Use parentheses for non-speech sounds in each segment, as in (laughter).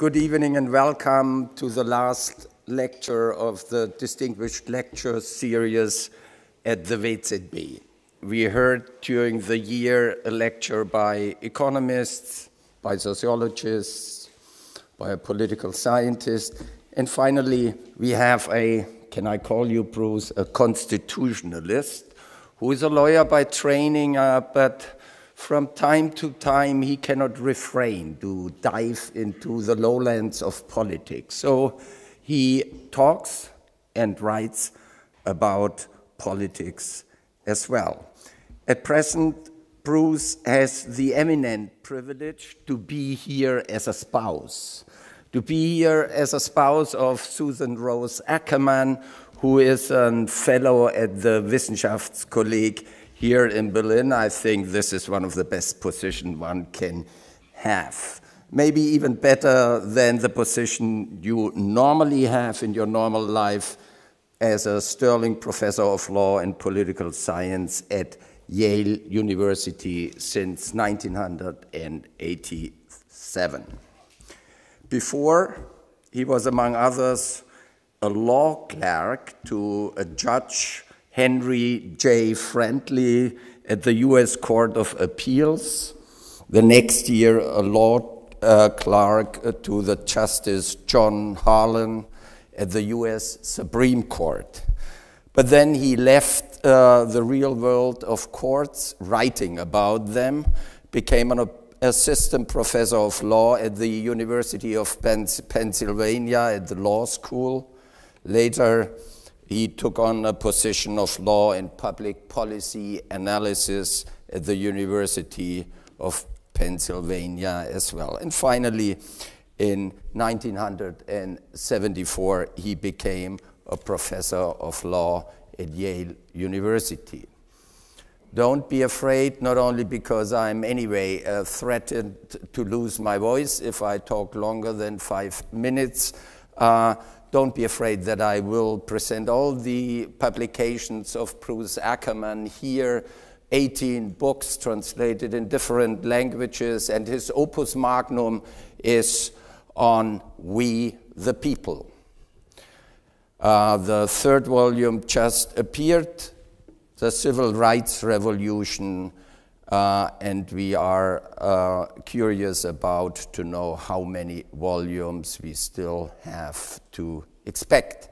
Good evening and welcome to the last lecture of the Distinguished Lecture Series at the WZB. We heard during the year a lecture by economists, by sociologists, by a political scientist, and finally we have a, can I call you Bruce, a constitutionalist who is a lawyer by training, uh, but from time to time he cannot refrain to dive into the lowlands of politics. So he talks and writes about politics as well. At present, Bruce has the eminent privilege to be here as a spouse, to be here as a spouse of Susan Rose Ackerman, who is a fellow at the Wissenschaftskolleg here in Berlin. I think this is one of the best positions one can have. Maybe even better than the position you normally have in your normal life as a Sterling Professor of Law and Political Science at Yale University since 1987. Before, he was, among others, a law clerk to a judge, Henry J. Friendly, at the U.S. Court of Appeals. The next year, a law uh, clerk to the Justice John Harlan at the US Supreme Court. But then he left uh, the real world of courts, writing about them, became an assistant professor of law at the University of Pennsylvania at the law school. Later, he took on a position of law and public policy analysis at the University of Pennsylvania as well. And finally, in 1974, he became a professor of law at Yale University. Don't be afraid, not only because I'm anyway uh, threatened to lose my voice if I talk longer than five minutes. Uh, don't be afraid that I will present all the publications of Bruce Ackerman here 18 books translated in different languages, and his opus magnum is on We the People. Uh, the third volume just appeared, The Civil Rights Revolution, uh, and we are uh, curious about to know how many volumes we still have to expect.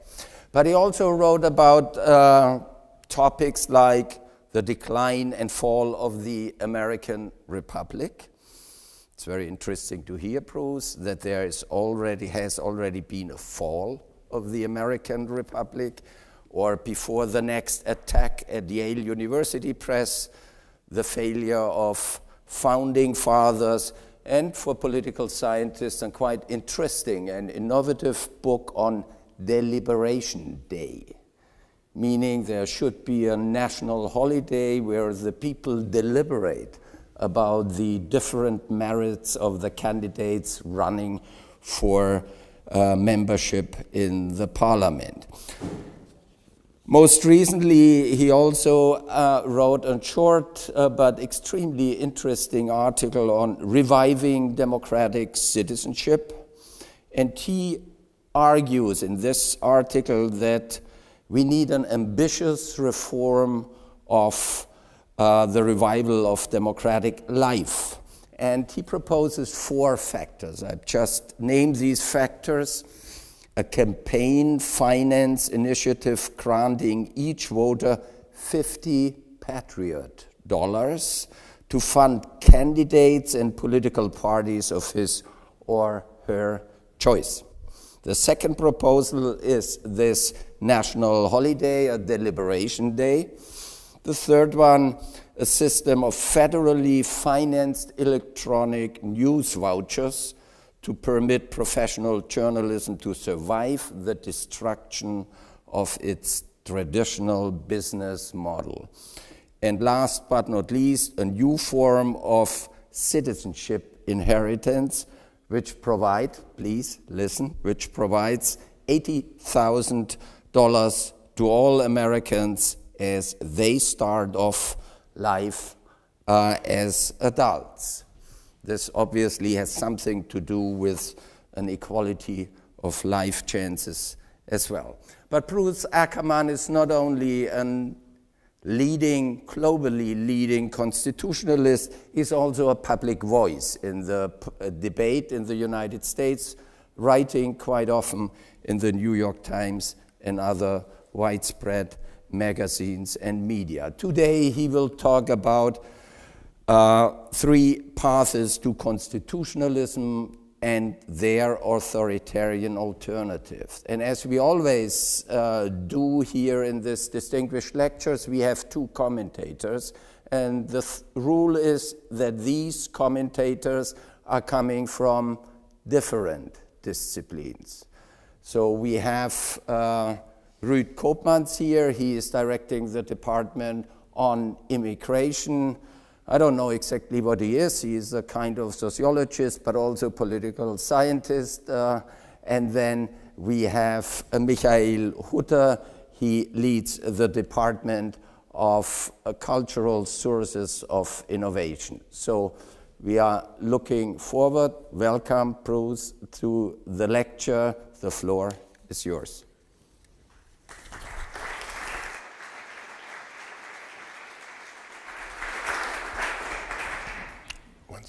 But he also wrote about uh, topics like the decline and fall of the American Republic, it's very interesting to hear, Bruce, that there is already, has already been a fall of the American Republic, or before the next attack at Yale University Press, the failure of founding fathers, and for political scientists, a quite interesting and innovative book on Deliberation Day, meaning there should be a national holiday where the people deliberate about the different merits of the candidates running for uh, membership in the parliament. Most recently, he also uh, wrote a short uh, but extremely interesting article on reviving democratic citizenship. And he argues in this article that we need an ambitious reform of uh, the revival of democratic life. And he proposes four factors. I've just named these factors a campaign finance initiative granting each voter 50 patriot dollars to fund candidates and political parties of his or her choice. The second proposal is this national holiday, a deliberation day. The third one, a system of federally financed electronic news vouchers to permit professional journalism to survive the destruction of its traditional business model. And last but not least, a new form of citizenship inheritance, which provide, please listen, which provides $80,000 to all Americans as they start off life uh, as adults. This obviously has something to do with an equality of life chances as well. But Bruce Ackerman is not only a leading, globally leading constitutionalist, he's also a public voice in the uh, debate in the United States, writing quite often in the New York Times and other widespread magazines and media. Today he will talk about uh, three paths to constitutionalism and their authoritarian alternatives. And as we always uh, do here in these distinguished lectures, we have two commentators. And the th rule is that these commentators are coming from different disciplines. So we have uh, Ruud Koopmans here. He is directing the department on immigration. I don't know exactly what he is. He is a kind of sociologist, but also political scientist. Uh, and then we have uh, Michael Hutter. He leads the Department of uh, Cultural Sources of Innovation. So we are looking forward. Welcome, Bruce, to the lecture. The floor is yours.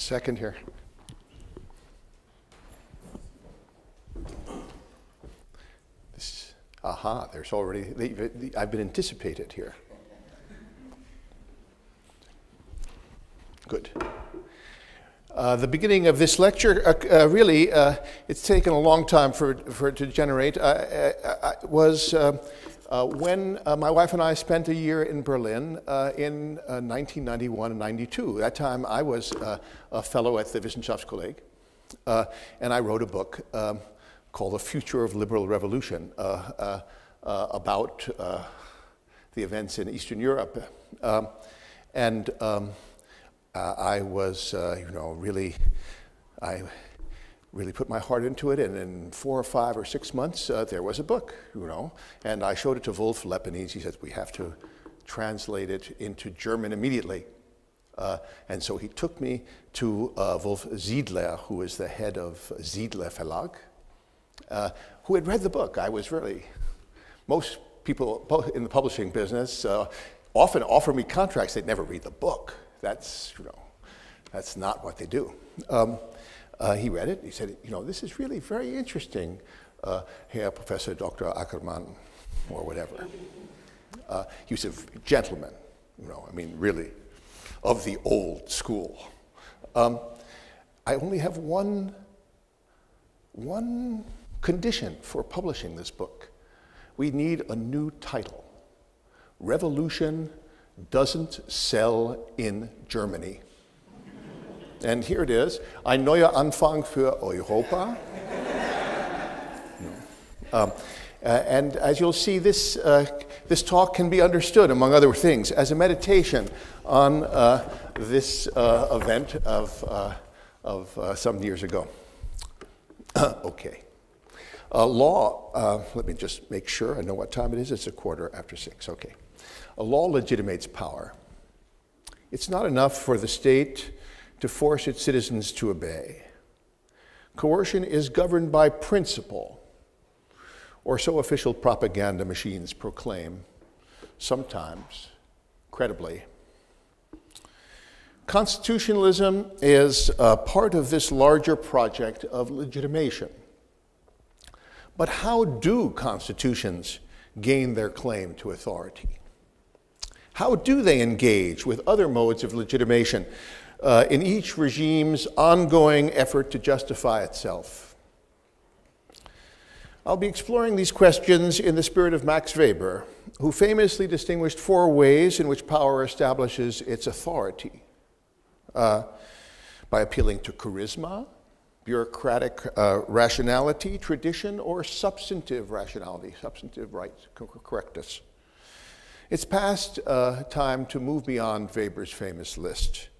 Second here. This, aha, there's already, I've been anticipated here. Good. Uh, the beginning of this lecture, uh, uh, really, uh, it's taken a long time for, for it to generate, uh, uh, was uh, when uh, my wife and I spent a year in Berlin uh, in 1991 uh, and 92. That time I was uh, a fellow at the Wissenschaftskolleg, uh, and I wrote a book um, called The Future of Liberal Revolution about the events in Eastern Europe. Um, and um, I was, you know, really, I really put my heart into it, and in four or five or six months, uh, there was a book, you know. And I showed it to Wolf Lepenies. He said, We have to translate it into German immediately. Uh, and so he took me to uh, Wolf Siedler, who is the head of Siedler Verlag, uh, who had read the book. I was really, most people in the publishing business uh, often offer me contracts, they'd never read the book. That's, you know, that's not what they do. Um, uh, he read it. He said, you know, this is really very interesting, uh, Herr Professor Dr. Ackerman, or whatever. Uh, he was a gentleman, you know, I mean, really, of the old school. Um, I only have one, one condition for publishing this book. We need a new title. Revolution doesn't sell in Germany. And here it is, ein neuer Anfang für Europa. (laughs) um, uh, and as you'll see, this, uh, this talk can be understood, among other things, as a meditation on uh, this uh, event of, uh, of uh, some years ago. (coughs) okay. A law, let me just make sure I know what time it is. It's a quarter after six. Okay. A law legitimates power. It's not enough for the state to force its citizens to obey. Coercion is governed by principle, or so official propaganda machines proclaim, sometimes credibly. Constitutionalism is a part of this larger project of legitimation. But how do constitutions gain their claim to authority? How do they engage with other modes of legitimation uh, in each regime's ongoing effort to justify itself. I'll be exploring these questions in the spirit of Max Weber, who famously distinguished four ways in which power establishes its authority uh, by appealing to charisma, bureaucratic uh, rationality, tradition, or substantive rationality, substantive right correctness. It's past uh, time to move beyond Weber's famous list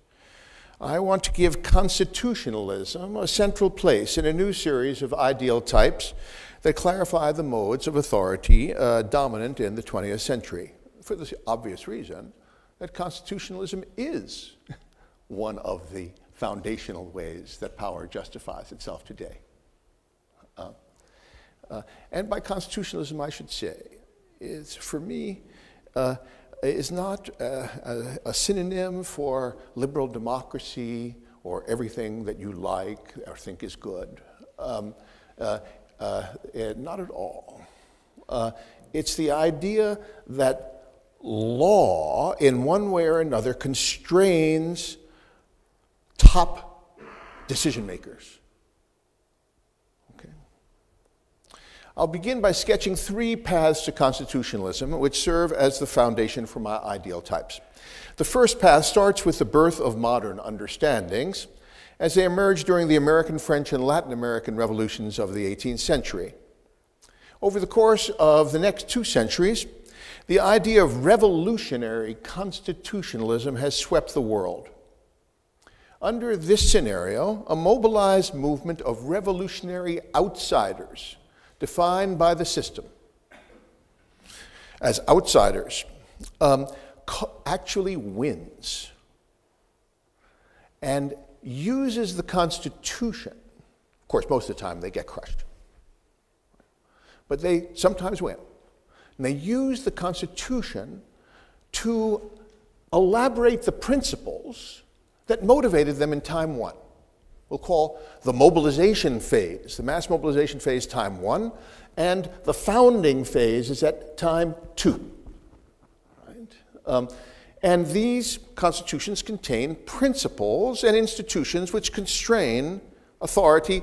I want to give constitutionalism a central place in a new series of ideal types that clarify the modes of authority uh, dominant in the 20th century, for the obvious reason that constitutionalism is (laughs) one of the foundational ways that power justifies itself today. Uh, uh, and by constitutionalism, I should say, is for me, uh, is not a, a, synonym for liberal democracy or everything that you like or think is good. Um, uh, uh, not at all. Uh, it's the idea that law, in one way or another, constrains top decision makers. Okay. I'll begin by sketching three paths to constitutionalism, which serve as the foundation for my ideal types. The first path starts with the birth of modern understandings as they emerged during the American, French, and Latin American revolutions of the 18th century. Over the course of the next two centuries, the idea of revolutionary constitutionalism has swept the world. Under this scenario, a mobilized movement of revolutionary outsiders, defined by the system as outsiders, um, actually wins and uses the Constitution. Of course, most of the time they get crushed but they sometimes win. And they use the Constitution to elaborate the principles that motivated them in time one. We'll call the mobilization phase, the mass mobilization phase, time one, and the founding phase is at time two. Right? Um, and these constitutions contain principles and institutions which constrain authority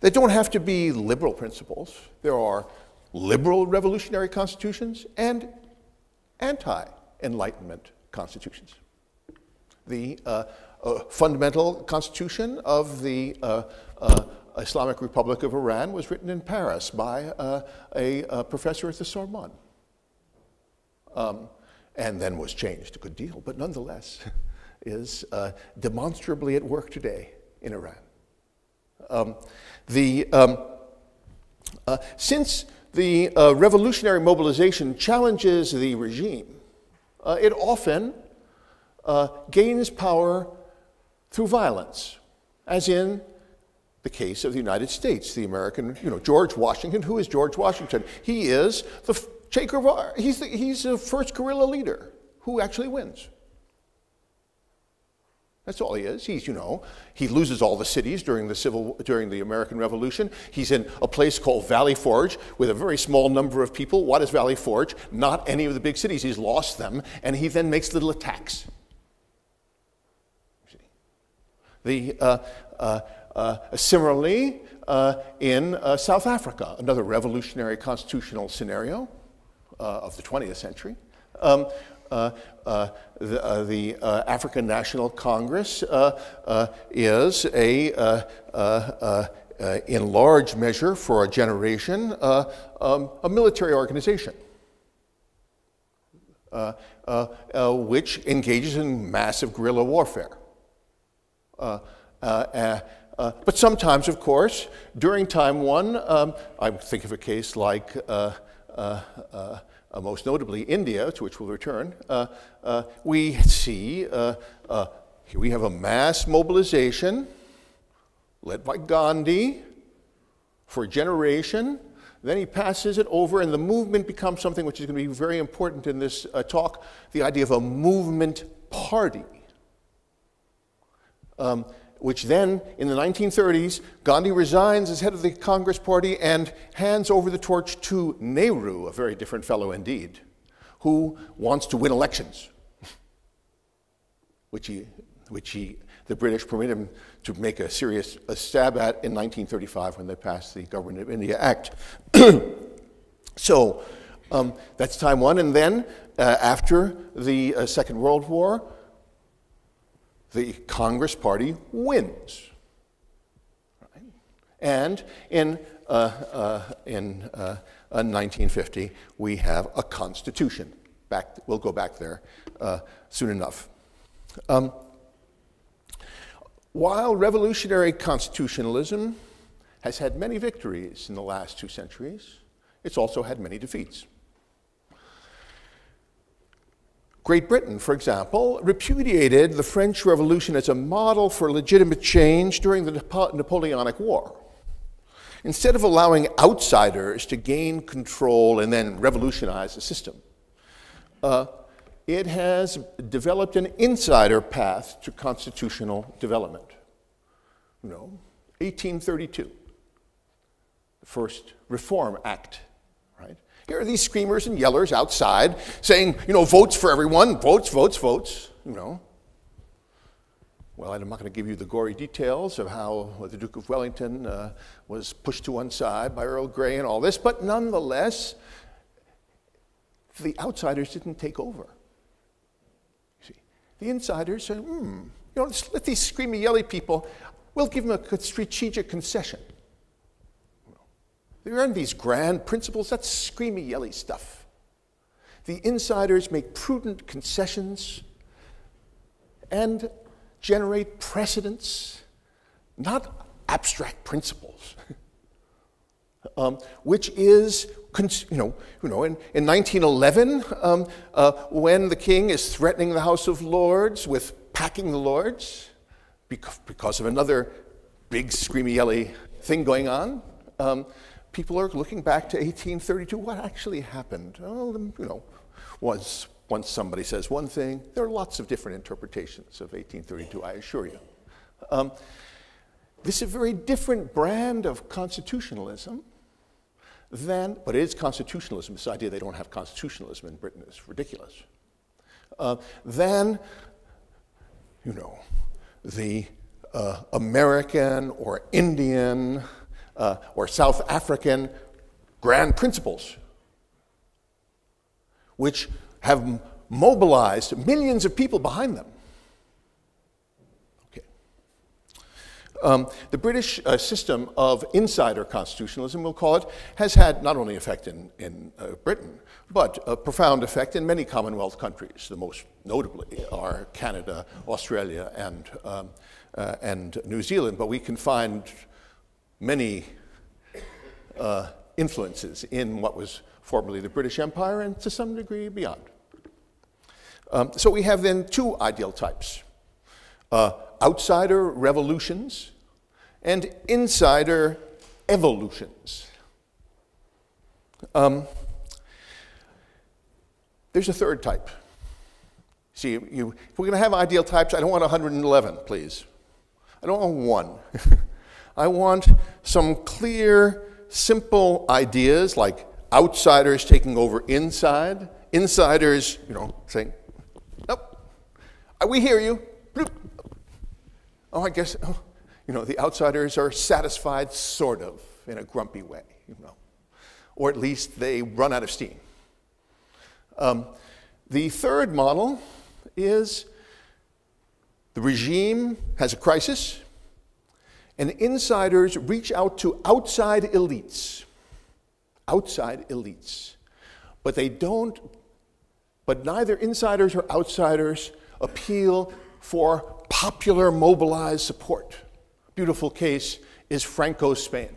they don't have to be liberal principles. There are liberal revolutionary constitutions and anti Enlightenment constitutions. The uh, fundamental constitution of the uh, uh, Islamic Republic of Iran was written in Paris by uh, a, a, professor at the Sorbonne. Um, and then was changed a good deal, but nonetheless (laughs) is uh, demonstrably at work today in Iran. Um, the, um, uh, since the uh, revolutionary mobilization challenges the regime, uh, it often uh, gains power through violence, as in the case of the United States, the American, you know, George Washington. Who is George Washington? He is the Che Guevara. He's the, he's the first guerrilla leader who actually wins. That's all he is. He's, you know, he loses all the cities during the civil during the American Revolution. He's in a place called Valley Forge with a very small number of people. What is Valley Forge? Not any of the big cities. He's lost them, and he then makes little attacks. The uh, uh, uh, similarly uh, in uh, South Africa, another revolutionary constitutional scenario of the 20th century. Um, the, the African National Congress is a, in large measure for a generation, um, a military organization. Uh, uh, uh, which engages in massive guerrilla warfare. But sometimes, of course, during time one, um, I think of a case like uh, most notably India, to which we'll return, uh, uh, we see uh, uh, here we have a mass mobilization led by Gandhi for a generation. Then he passes it over, and the movement becomes something which is going to be very important in this uh, talk the idea of a movement party. Um, which then, in the 1930s, Gandhi resigns as head of the Congress Party and hands over the torch to Nehru, a very different fellow indeed, who wants to win elections, (laughs) which he, which he, the British permit him to make a serious a stab at in 1935 when they passed the Government of India Act. (clears throat) so um, that's time one. And then, uh, after the uh, Second World War, the Congress Party wins. Right? And in, uh, uh, in 1950, uh, we have a constitution. Back, we'll go back there uh, soon enough. Um, while revolutionary constitutionalism has had many victories in the last two centuries, it's also had many defeats. Great Britain, for example, repudiated the French Revolution as a model for legitimate change during the Napoleonic War. Instead of allowing outsiders to gain control and then revolutionize the system, uh, it has developed an insider path to constitutional development. You know, 1832, the first Reform Act? Here are these screamers and yellers outside saying, you know, votes for everyone, votes, votes, votes, you know. Well, I'm not going to give you the gory details of how the Duke of Wellington uh, was pushed to one side by Earl Grey and all this, but nonetheless, the outsiders didn't take over. You see, the insiders said, hmm, you know, let these screamy, yelly people, we'll give them a strategic concession. There aren't these grand principles, that's screamy, yelly stuff. The insiders make prudent concessions and generate precedents, not abstract principles, (laughs) um, which is, you know, you know in, in 1911, um, uh, when the king is threatening the House of Lords with packing the Lords because, because of another big, screamy, yelly thing going on, um, people are looking back to 1832. What actually happened? You know, was once somebody says one thing, there are lots of different interpretations of 1832, I assure you. Um, this is a very different brand of constitutionalism than, but it is constitutionalism. This idea they don't have constitutionalism in Britain is ridiculous. Uh, than, you know, the uh, American or Indian uh, or South African grand principles, which have mobilized millions of people behind them. Okay. Um, the British uh, system of insider constitutionalism, we'll call it, has had not only effect in, in uh, Britain, but a profound effect in many Commonwealth countries. The most notably are Canada, Australia, and, um, uh, and New Zealand. But we can find many uh, influences in what was formerly the British Empire and to some degree beyond. Um, so we have then two ideal types uh, outsider revolutions and insider evolutions. Um, there's a third type. See, you, if we're going to have ideal types, I don't want 111, please. I don't want one. (laughs) I want some clear, simple ideas like outsiders taking over inside, insiders, you know, saying, nope, we hear you. Bloop. Oh, I guess, oh, you know, the outsiders are satisfied, sort of, in a grumpy way, you know. Or at least they run out of steam. Um, the third model is the regime has a crisis, and insiders reach out to outside elites. Outside elites. But they don't, but neither insiders or outsiders appeal for popular mobilized support. Beautiful case is Franco's Spain.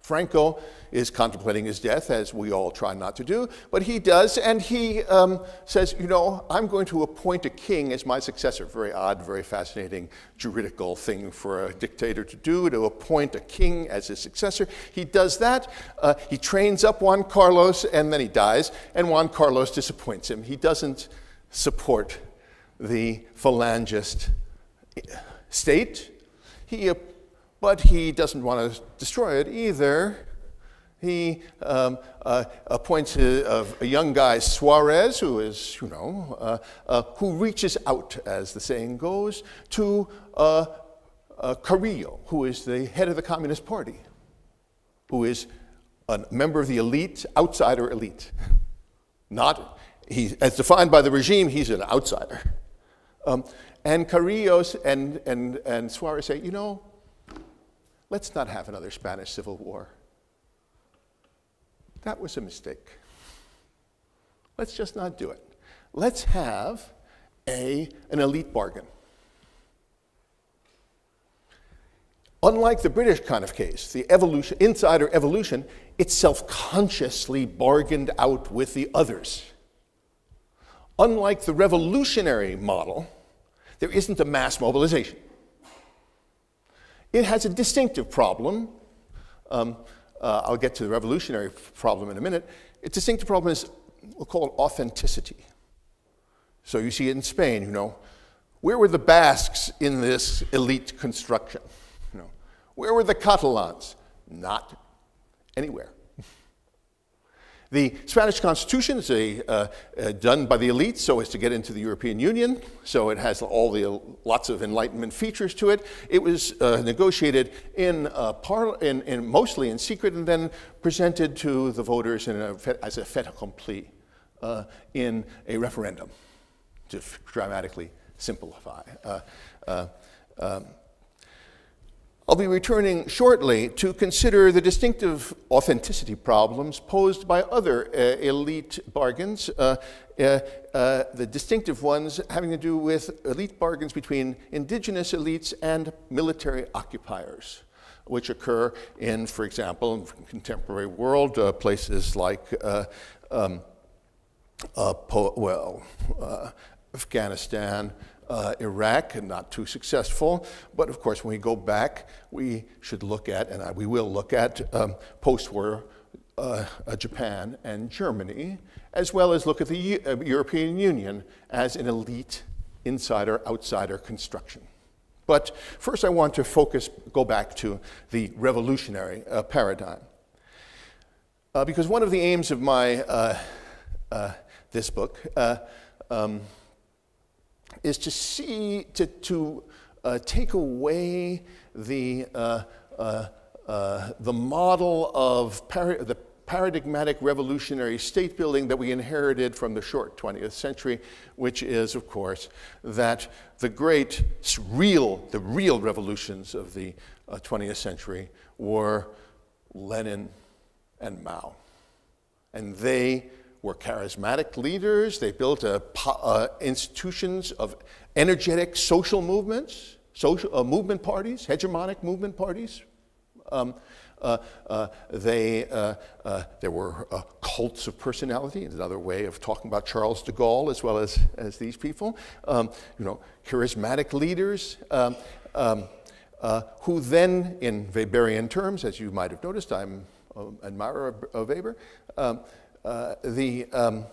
Franco is contemplating his death, as we all try not to do, but he does, and he um, says, You know, I'm going to appoint a king as my successor. Very odd, very fascinating juridical thing for a dictator to do, to appoint a king as his successor. He does that. Uh, he trains up Juan Carlos, and then he dies, and Juan Carlos disappoints him. He doesn't support the phalangist state. He, but he doesn't want to destroy it either. He um, uh, appoints a, a, young guy, Suarez, who is, you know, uh, uh, who reaches out, as the saying goes, to uh, uh, Carrillo, who is the head of the Communist Party, who is a member of the elite, outsider elite. Not, he, as defined by the regime, he's an outsider. Um, and Carrillos and, and, and Suarez say, you know, let's not have another Spanish Civil War. That was a mistake. Let's just not do it. Let's have a, an elite bargain. Unlike the British kind of case, the evolution, insider evolution, it self consciously bargained out with the others. Unlike the revolutionary model, there isn't a mass mobilization. It has a distinctive problem um, uh, I'll get to the revolutionary problem in a minute. Its distinctive problem is we'll call it authenticity. So you see it in Spain, you know. Where were the Basques in this elite construction? You know, where were the Catalans? Not anywhere. The Spanish Constitution is a, uh, uh, done by the elite so as to get into the European Union, so it has all the lots of Enlightenment features to it. It was uh, negotiated in, uh, in, in, mostly in secret and then presented to the voters a, as a fait accompli uh, in a referendum, to dramatically simplify. Uh, um, I'll be returning shortly to consider the distinctive authenticity problems posed by other uh, elite bargains, uh, uh, uh, the distinctive ones having to do with elite bargains between indigenous elites and military occupiers, which occur in, for example, in contemporary world, uh, places like, uh, um, well, Afghanistan, uh, Iraq, and not too successful. But of course, when we go back, we should look at, and we will look at um, post war uh, uh, Japan and Germany, as well as look at the U- uh, European Union as an elite insider outsider construction. But first, I want to focus, go back to the revolutionary uh, paradigm. Uh, because one of the aims of my, this book, um, is to see, to, to uh, take away the, uh, uh, uh the model of the paradigmatic revolutionary state building that we inherited from the short 20th century, which is, of course, that the great, real, the real revolutions of the 20th uh, century were Lenin and Mao. And they were charismatic leaders. They built a, uh, institutions of energetic social movements, social uh, movement parties, hegemonic movement parties. Um, uh, uh they, uh, uh, there were cults of personality, another way of talking about Charles de Gaulle as well as, as these people. Um, you know, charismatic leaders um, um who then, in Weberian terms, as you might have noticed, I'm an admirer of, Weber, um, the, um,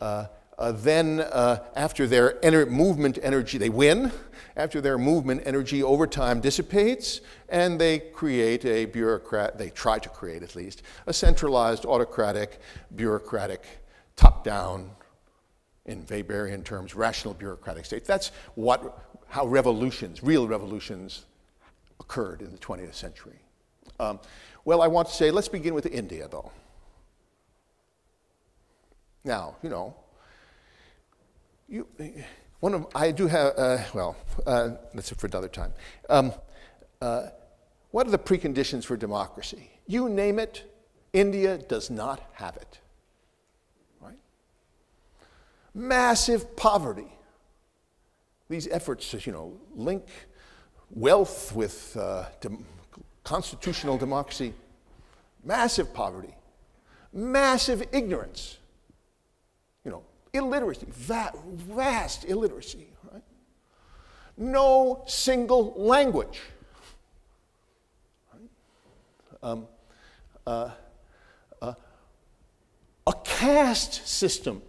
uh, uh, then, uh, after their ener- movement energy, they win. After their movement energy over time dissipates, and they create a bureaucrat, they try to create at least, a centralized, autocratic, bureaucratic, top down, in Weberian terms, rational bureaucratic state. That's what, how revolutions, real revolutions, occurred in the 20th century. Um, well, I want to say, let's begin with India, though. Now, you know, you, one of, I do have, uh, well, uh, that's it for another time. Um, uh, what are the preconditions for democracy? You name it, India does not have it. Right? Massive poverty. These efforts to, you know, link wealth with uh, constitutional democracy. Massive poverty. Massive ignorance illiteracy, va- vast illiteracy, right? No single language. Um, uh, uh, a caste system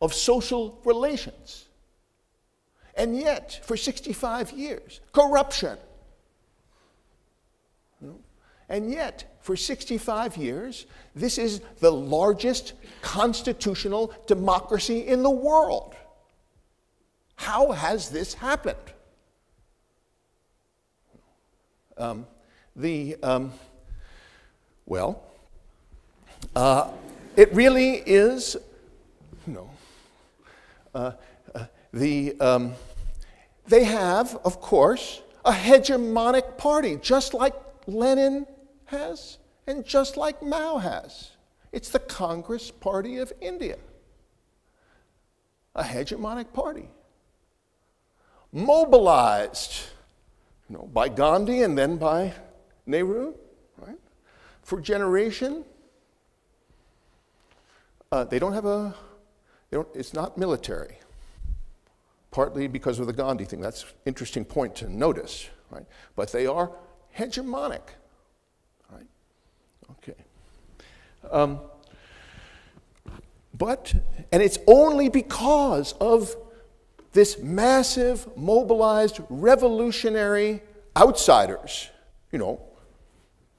of social relations. And yet, for 65 years, corruption. And yet, for 65 years, this is the largest constitutional democracy in the world. How has this happened? Um, the, um, well, uh, it really is, know, uh, uh, the, um, they have, of course, a hegemonic party, just like Lenin has, and just like Mao has. It's the Congress Party of India, a hegemonic party. Mobilized you know, by Gandhi and then by Nehru, right? For generation. Uh, they don't have a, don't, it's not military, partly because of the Gandhi thing. That's an interesting point to notice, right? But they are hegemonic. Okay. Um, but, and it's only because of this massive, mobilized, revolutionary outsiders, you know,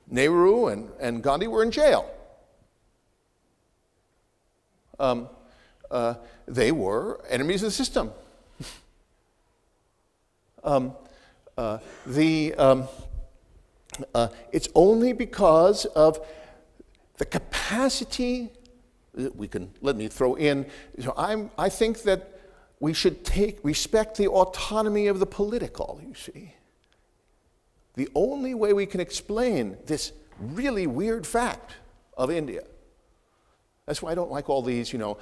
Nehru and, and Gandhi were in jail. Um, uh, they were enemies of the system. (laughs) um, uh, the, um, uh, it's only because of the capacity that we can let me throw in. So I'm, I think that we should take respect the autonomy of the political. You see, the only way we can explain this really weird fact of India. That's why I don't like all these. You know,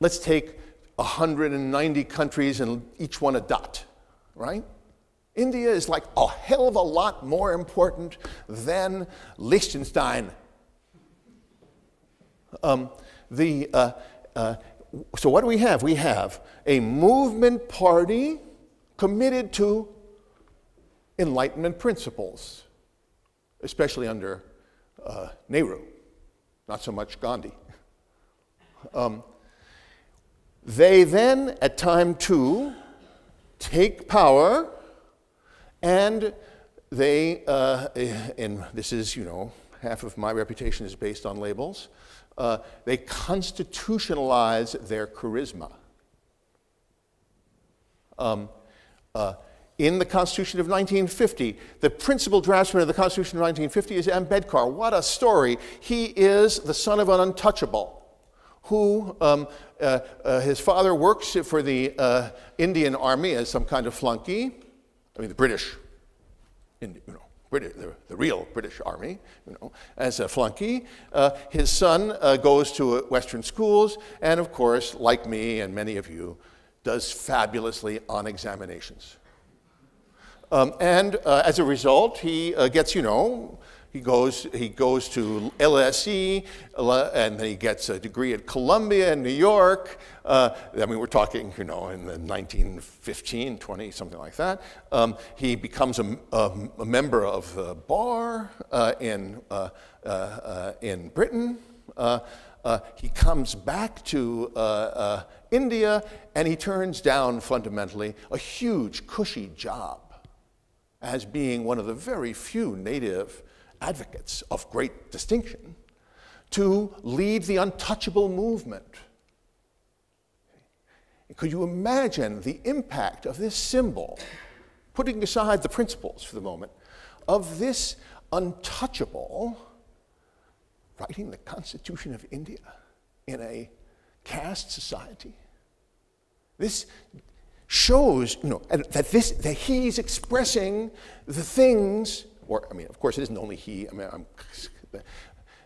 let's take 190 countries and each one a dot, right? India is like a hell of a lot more important than Liechtenstein. Um, the, uh, uh, so what do we have? We have a movement party committed to Enlightenment principles, especially under uh, Nehru, not so much Gandhi. (laughs) Um, they then, at time two, take power and they, uh, and this is, you know, half of my reputation is based on labels, uh, they constitutionalize their charisma. Um, uh, in the Constitution of 1950, the principal draftsman of the Constitution of 1950 is Ambedkar. What a story! He is the son of an untouchable who um, uh, uh, his father works for the uh, Indian Army as some kind of flunky. I mean, the British, you know, British, the, the, real British Army, you know, as a flunky. Uh, his son uh, goes to Western schools, and of course, like me and many of you, does fabulously on examinations. Um, and uh, as a result, he uh, gets, you know, he goes, he goes to LSE, and then he gets a degree at Columbia in New York. Uh, I mean, we're talking, you know, in the 1915, 20, something like that. Um, he becomes a, a, a, member of the bar uh, in, uh, uh, uh in Britain. Uh, he comes back to India, and he turns down fundamentally a huge, cushy job as being one of the very few native advocates of great distinction to lead the untouchable movement. Could you imagine the impact of this symbol, putting aside the principles for the moment, of this untouchable writing the Constitution of India in a caste society? This shows you know, that, this, that he's expressing the things or I mean, of course, it isn't only he. I mean, I'm,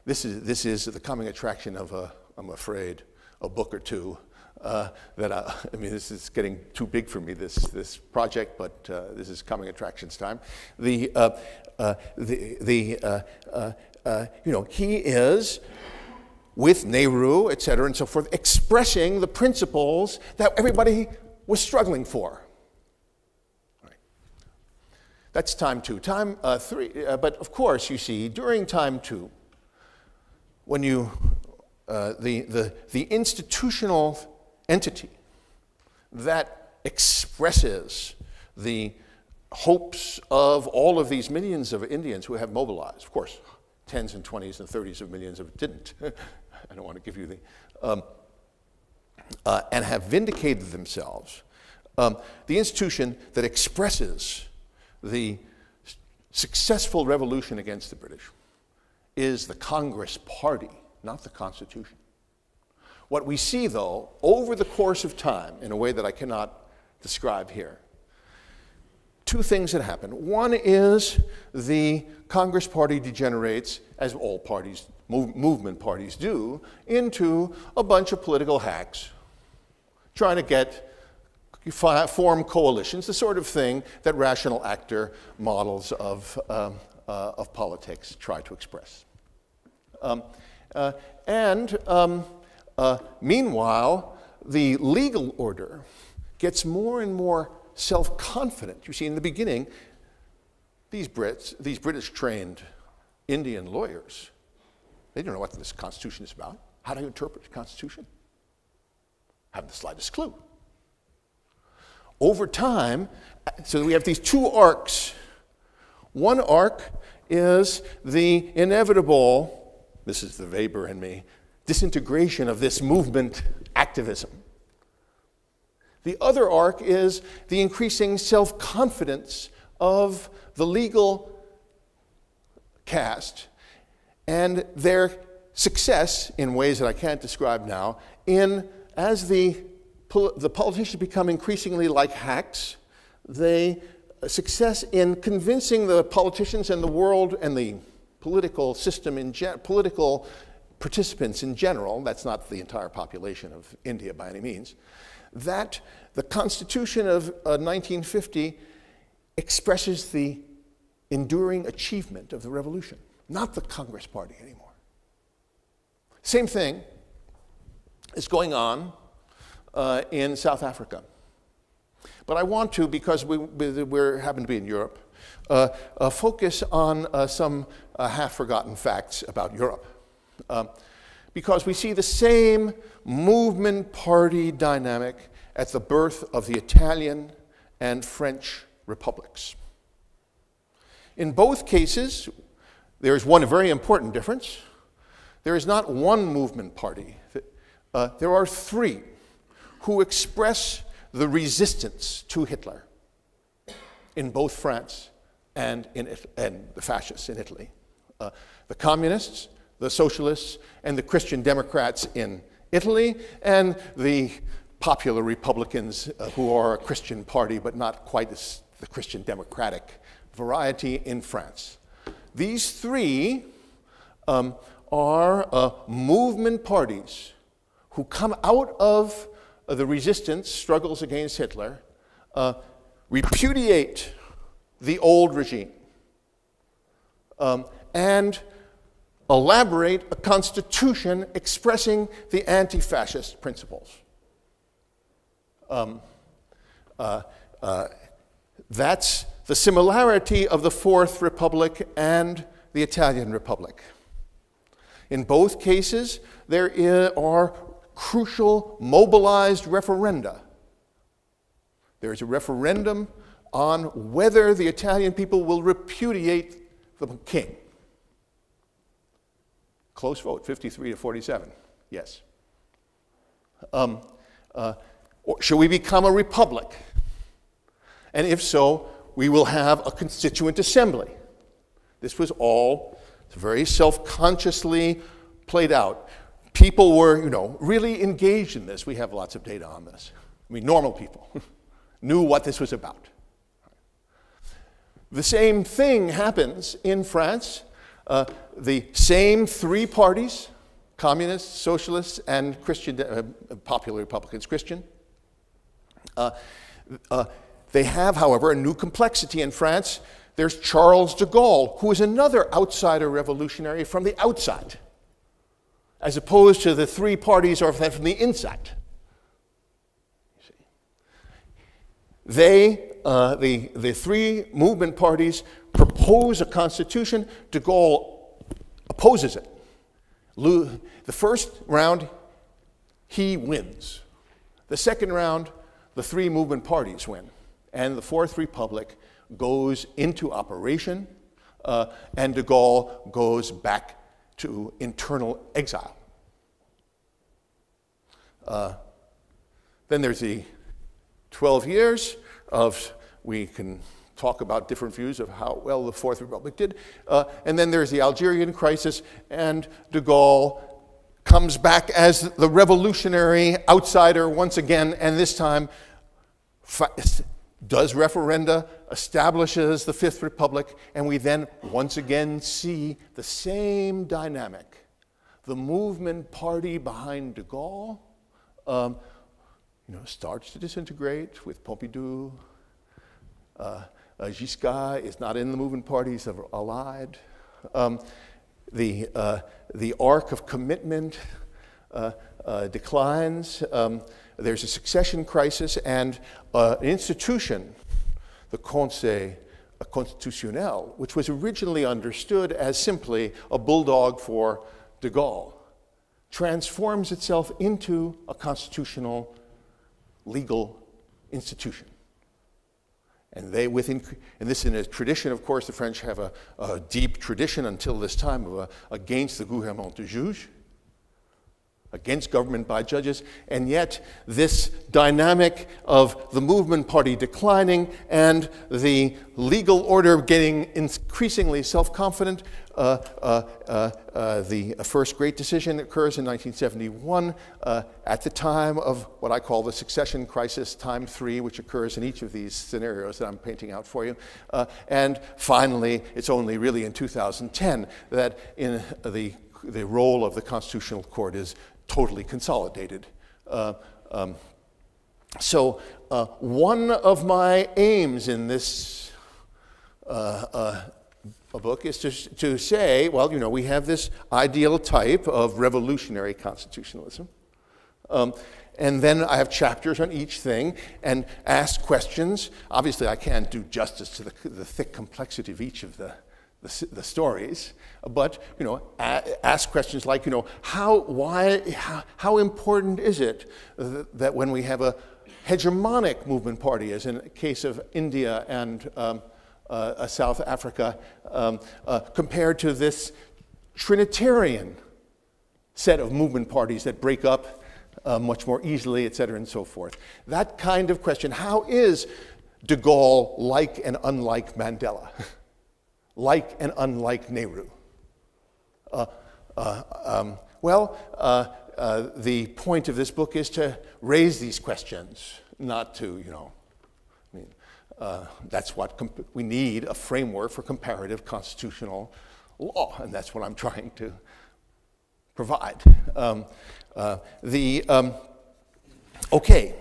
this is this is the coming attraction of a, I'm afraid, a book or two. Uh, that I, I, mean, this is getting too big for me. This this project, but uh, this is coming attractions time. The uh, uh the the uh, uh, you know he is with Nehru, et cetera, and so forth, expressing the principles that everybody was struggling for. That's time two. Time uh, three, uh, but of course, you see, during time two, when you, uh, the, the, the institutional entity that expresses the hopes of all of these millions of Indians who have mobilized, of course, tens and twenties and thirties of millions of didn't. (laughs) I don't want to give you the, um, uh, and have vindicated themselves. Um, the institution that expresses the successful revolution against the British is the Congress Party, not the Constitution. What we see, though, over the course of time, in a way that I cannot describe here, two things that happen. One is the Congress Party degenerates, as all parties, move, movement parties do, into a bunch of political hacks trying to get form coalitions, the sort of thing that rational actor models of, um, uh, of politics try to express. Um, uh, and um, uh, meanwhile, the legal order gets more and more self confident. You see, in the beginning, these Brits, these British trained Indian lawyers, They don't know what this Constitution is about. How do you interpret the Constitution? Haven't the slightest clue. Over time, so we have these two arcs. One arc is the inevitable, this is the Weberian, disintegration of this movement activism. The other arc is the increasing self confidence of the legal caste and their success in ways that I can't describe now in as the, the politicians become increasingly like hacks, they success in convincing the politicians and the world and the political system in political participants in general, that's not the entire population of India by any means, that the Constitution of uh, 1950 expresses the enduring achievement of the revolution, not the Congress Party anymore. Same thing is going on uh, in South Africa. But I want to, because we, we happen to be in Europe, uh, uh, focus on uh, some uh, half forgotten facts about Europe. Um, because we see the same movement party dynamic at the birth of the Italian and French republics. In both cases, there is one very important difference. There is not one movement party, uh, there are three who express the resistance to Hitler in both France and, in it, and the fascists in Italy. Uh, the communists, the socialists, and the Christian Democrats in Italy, and the popular Republicans uh, who are a Christian party but not quite as the Christian Democratic variety in France. These three um, are uh, movement parties who come out of uh, the resistance struggles against Hitler, uh, repudiate the old regime, um, and elaborate a constitution expressing the anti fascist principles. Um, uh, uh, that's the similarity of the Fourth Republic and the Italian Republic. In both cases, there are crucial mobilized referenda. There is a referendum on whether the Italian people will repudiate the king. Close vote, 53 to 47. Yes. Um, uh, should we become a republic? And if so, we will have a constituent assembly. This was all very self consciously played out people were, you know, really engaged in this. We have lots of data on this. I mean, normal people (laughs) knew what this was about. The same thing happens in France. Uh, the same three parties communists, socialists, and Christian, uh, popular Republicans, Christian. Uh, uh, they have, however, a new complexity in France. There's Charles de Gaulle, who is another outsider revolutionary from the outside as opposed to the three parties are from the inside. They, uh, the, the three movement parties, propose a constitution. De Gaulle opposes it. The first round, he wins. The second round, the three movement parties win. And the Fourth Republic goes into operation, uh, and de Gaulle goes back to internal exile. Uh, then there's the 12 years of, we can talk about different views of how well the Fourth Republic did. Uh, and then there's the Algerian crisis, and de Gaulle comes back as the revolutionary outsider once again, and this time does referenda, establishes the Fifth Republic, and we then once again see the same dynamic. The movement party behind de Gaulle, um, you know, starts to disintegrate with Pompidou. Uh, uh, Giscard is not in the movement party, he's allied. Um, the, uh, the arc of commitment uh, uh, declines. Um, there's a succession crisis, and uh, an institution, the Conseil Constitutionnel, which was originally understood as simply a bulldog for de Gaulle transforms itself into a constitutional legal institution. And they, within, and this in a tradition, of course, the French have a, a deep tradition until this time of a, against the gouvernement de juge against government by judges, and yet this dynamic of the movement party declining and the legal order getting increasingly self confident. Uh, uh, uh, uh, the first great decision occurs in 1971 uh, at the time of what I call the succession crisis, time three, which occurs in each of these scenarios that I'm painting out for you. Uh, and finally, it's only really in 2010 that in the the role of the Constitutional Court is totally consolidated. Uh, um, so, uh, one of my aims in this uh, uh, book is to, to say, well, you know, we have this ideal type of revolutionary constitutionalism. Um, and then I have chapters on each thing and ask questions. Obviously, I can't do justice to the, the thick complexity of each of the, the, the stories, but you know, a, ask questions like, you know, how, why, how, how important is it that when we have a hegemonic movement party, as in the case of India and um, uh, South Africa, um, uh, compared to this Trinitarian set of movement parties that break up uh, much more easily, et cetera, and so forth. That kind of question how is de Gaulle like and unlike Mandela? (laughs) like and unlike Nehru? Uh, uh, um, well, uh, uh, the point of this book is to raise these questions, not to, you know, I mean, uh, that's what comp- we need a framework for comparative constitutional law, and that's what I'm (laughs) trying to provide. Um, uh, the, um, okay,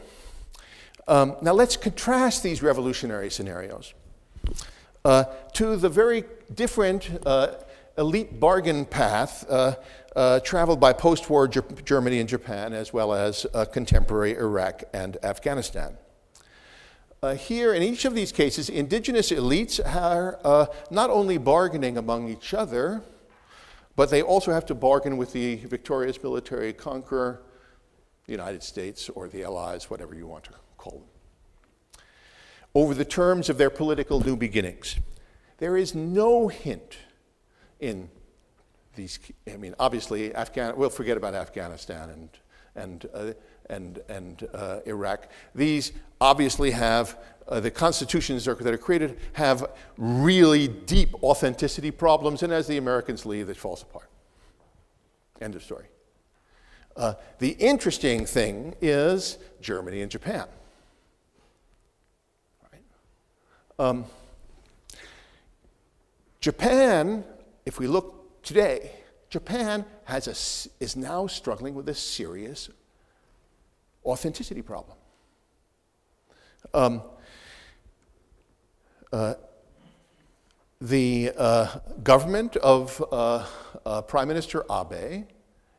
um, now let's contrast these revolutionary scenarios uh, to the very different uh, elite bargain path uh, uh traveled by post war Germany and Japan, as well as uh, contemporary Iraq and Afghanistan. Uh, here, in each of these cases, indigenous elites are not only bargaining among each other, but they also have to bargain with the victorious military conqueror, the United States, or the Allies, whatever you want to call them over the terms of their political new beginnings. There is no hint in these, I mean, obviously, Afghan, we'll forget about Afghanistan and, and, uh, and, and uh, Iraq. These obviously have, uh, the constitutions that are created have really deep authenticity problems, and as the Americans leave, it falls apart. End of story. Uh, the interesting thing is Germany and Japan. Um, Japan, if we look today, Japan has a, is now struggling with a serious authenticity problem. Um, uh, the uh, government of uh, uh Prime Minister Abe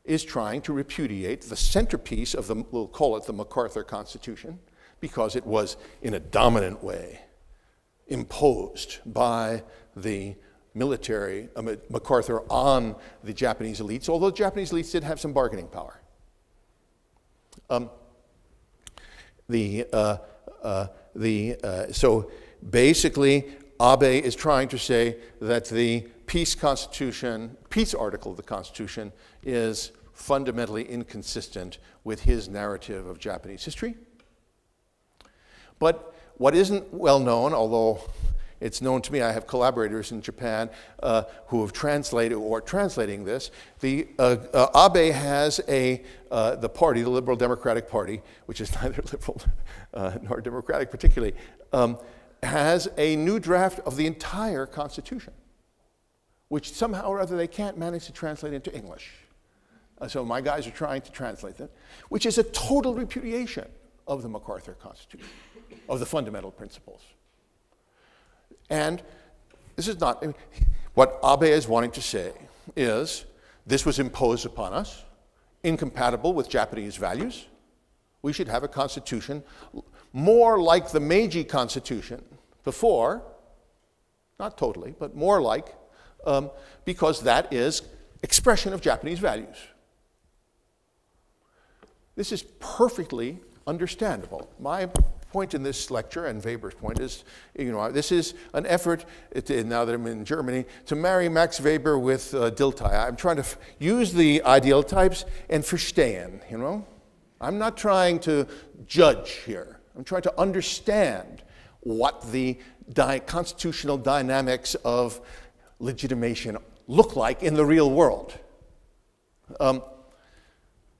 is trying to repudiate the centerpiece of the, we'll call it the MacArthur Constitution, because it was in a dominant way imposed by the military, uh, MacArthur, on the Japanese elites, although the Japanese elites did have some bargaining power. Um, the, uh, uh, the, uh, so basically, Abe is trying to say that the peace constitution, peace article of the Constitution is fundamentally inconsistent with his narrative of Japanese history. But what isn't well known, although it's known to me, I have collaborators in Japan uh, who have translated or translating this. The uh, uh, Abe has a uh, the party, the Liberal Democratic Party, which is (laughs) neither liberal uh, nor democratic particularly, um, has a new draft of the entire Constitution, which somehow or other they can't manage to translate into English. Uh, so my guys are trying to translate that, which is a total repudiation of the MacArthur Constitution of the fundamental principles. And this is not, what Abe is wanting to say is this was imposed upon us, incompatible with Japanese values. We should have a constitution more like the Meiji Constitution before, not totally, but more like, um, because that is expression of Japanese values. This is perfectly understandable. My point in this lecture, and Weber's point, is you know, this is an effort, to, now that I'm in Germany, to marry Max Weber with uh, Dilthey. I'm trying to use the ideal types and verstehen, you know? I'm not trying to judge here. I'm trying to understand what the di constitutional dynamics of legitimation look like in the real world. Um,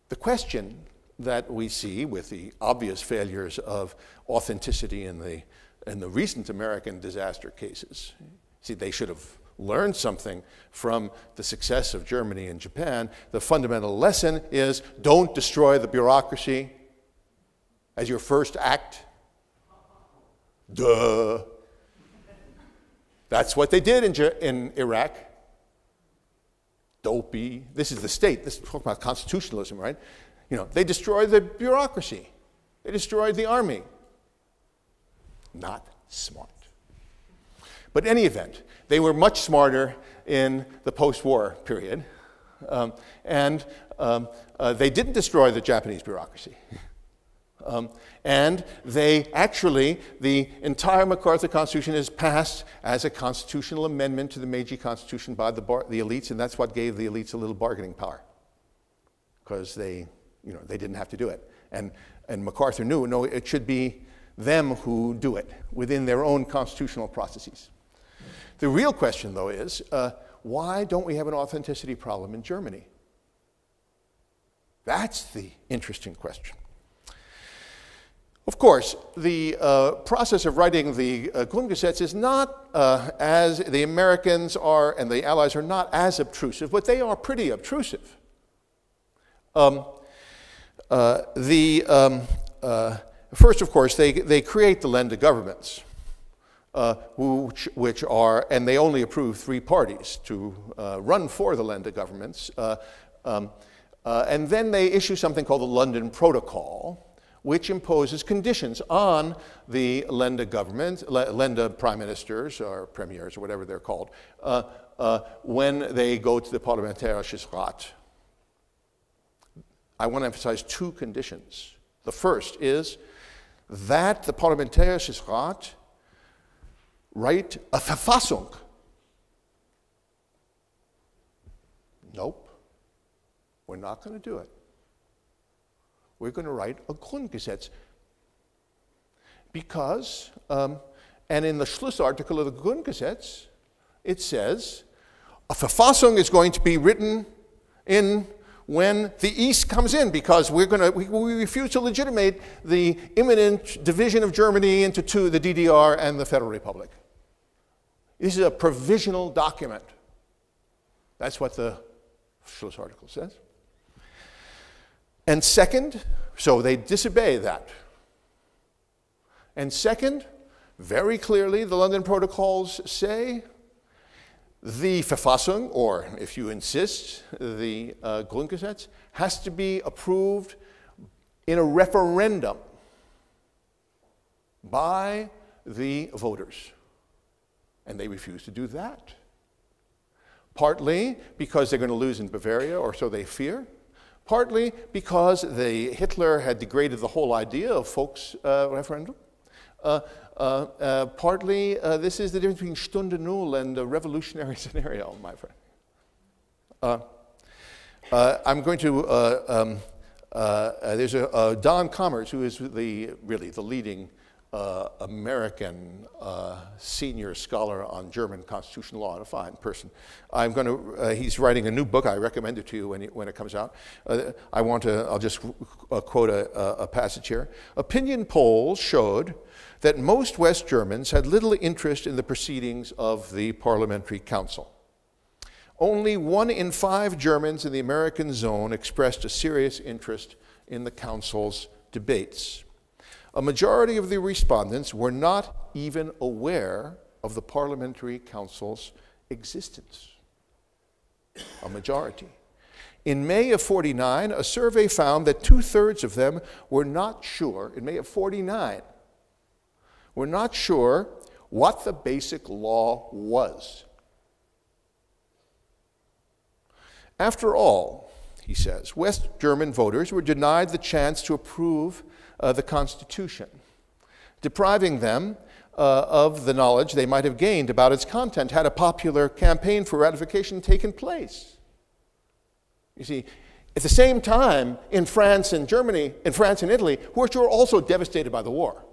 the question that we see with the obvious failures of authenticity in the, in the recent American disaster cases. See, they should have learned something from the success of Germany and Japan. The fundamental lesson is don't destroy the bureaucracy as your first act. Duh. That's what they did in, in Iraq. Dopey. This is the state. This is talking about constitutionalism, right? You know, they destroyed the bureaucracy. They destroyed the army. Not smart. But any event, they were much smarter in the post-war period. Um, and um, uh, they didn't destroy the Japanese bureaucracy. Um, and they actually, the entire MacArthur Constitution is passed as a constitutional amendment to the Meiji Constitution by the, the elites, and that's what gave the elites a little bargaining power. Because they you know, they didn't have to do it. And, and MacArthur knew, no, it should be them who do it within their own constitutional processes. The real question, though, is uh, why don't we have an authenticity problem in Germany? That's the interesting question. Of course, the uh, process of writing the uh, Grundgesetz is not uh, as the Americans are and the Allies are not as obtrusive, but they are pretty obtrusive. Um, uh, the, um, uh, first, of course, they, they create the Länder governments, uh, which, which are, and they only approve three parties to uh, run for the Länder governments. Uh, um, and then they issue something called the London Protocol, which imposes conditions on the Länder government, Länder prime ministers or premiers or whatever they're called, when they go to the Parlamentarisches Rat, I want to emphasize two conditions. The first is that the Parlamentarisches Rat write a Verfassung. Nope, we're not going to do it. We're going to write a Grundgesetz. Because, um, and in the Schlussartikel of the Grundgesetz, it says a Verfassung is going to be written in when the East comes in because we're to, we, we, refuse to legitimate the imminent division of Germany into two, the DDR and the Federal Republic. This is a provisional document. That's what the Schlussartikel says. And second, so they disobey that. And second, very clearly, the London Protocols say the Verfassung, or if you insist, the uh, Grundgesetz, has to be approved in a referendum by the voters. And they refuse to do that. Partly because they're going to lose in Bavaria, or so they fear. Partly because the, Hitler had degraded the whole idea of folks' uh, referendum. Uh, Uh, uh, partly, uh, this is the difference between Stunde Null and a revolutionary (laughs) scenario, my friend. Uh, uh, I'm going to, uh, um, there's a, Don Kommers, who is the, really the leading American senior scholar on German constitutional law and a fine person. I'm going to, he's writing a new book. I recommend it to you when, it, when it comes out. I want to, I'll just quote a, a passage here. Opinion polls showed that most West Germans had little interest in the proceedings of the Parliamentary Council. Only one in five Germans in the American zone expressed a serious interest in the Council's debates. A majority of the respondents were not even aware of the Parliamentary Council's existence. A majority. In May of 49, a survey found that two thirds of them were not sure, in May of 49, we're not sure what the basic law was. After all, he says, West German voters were denied the chance to approve uh, the Constitution, depriving them uh, of the knowledge they might have gained about its content had a popular campaign for ratification taken place. You see, at the same time, in France and Germany, in France and Italy, which were also devastated by the war.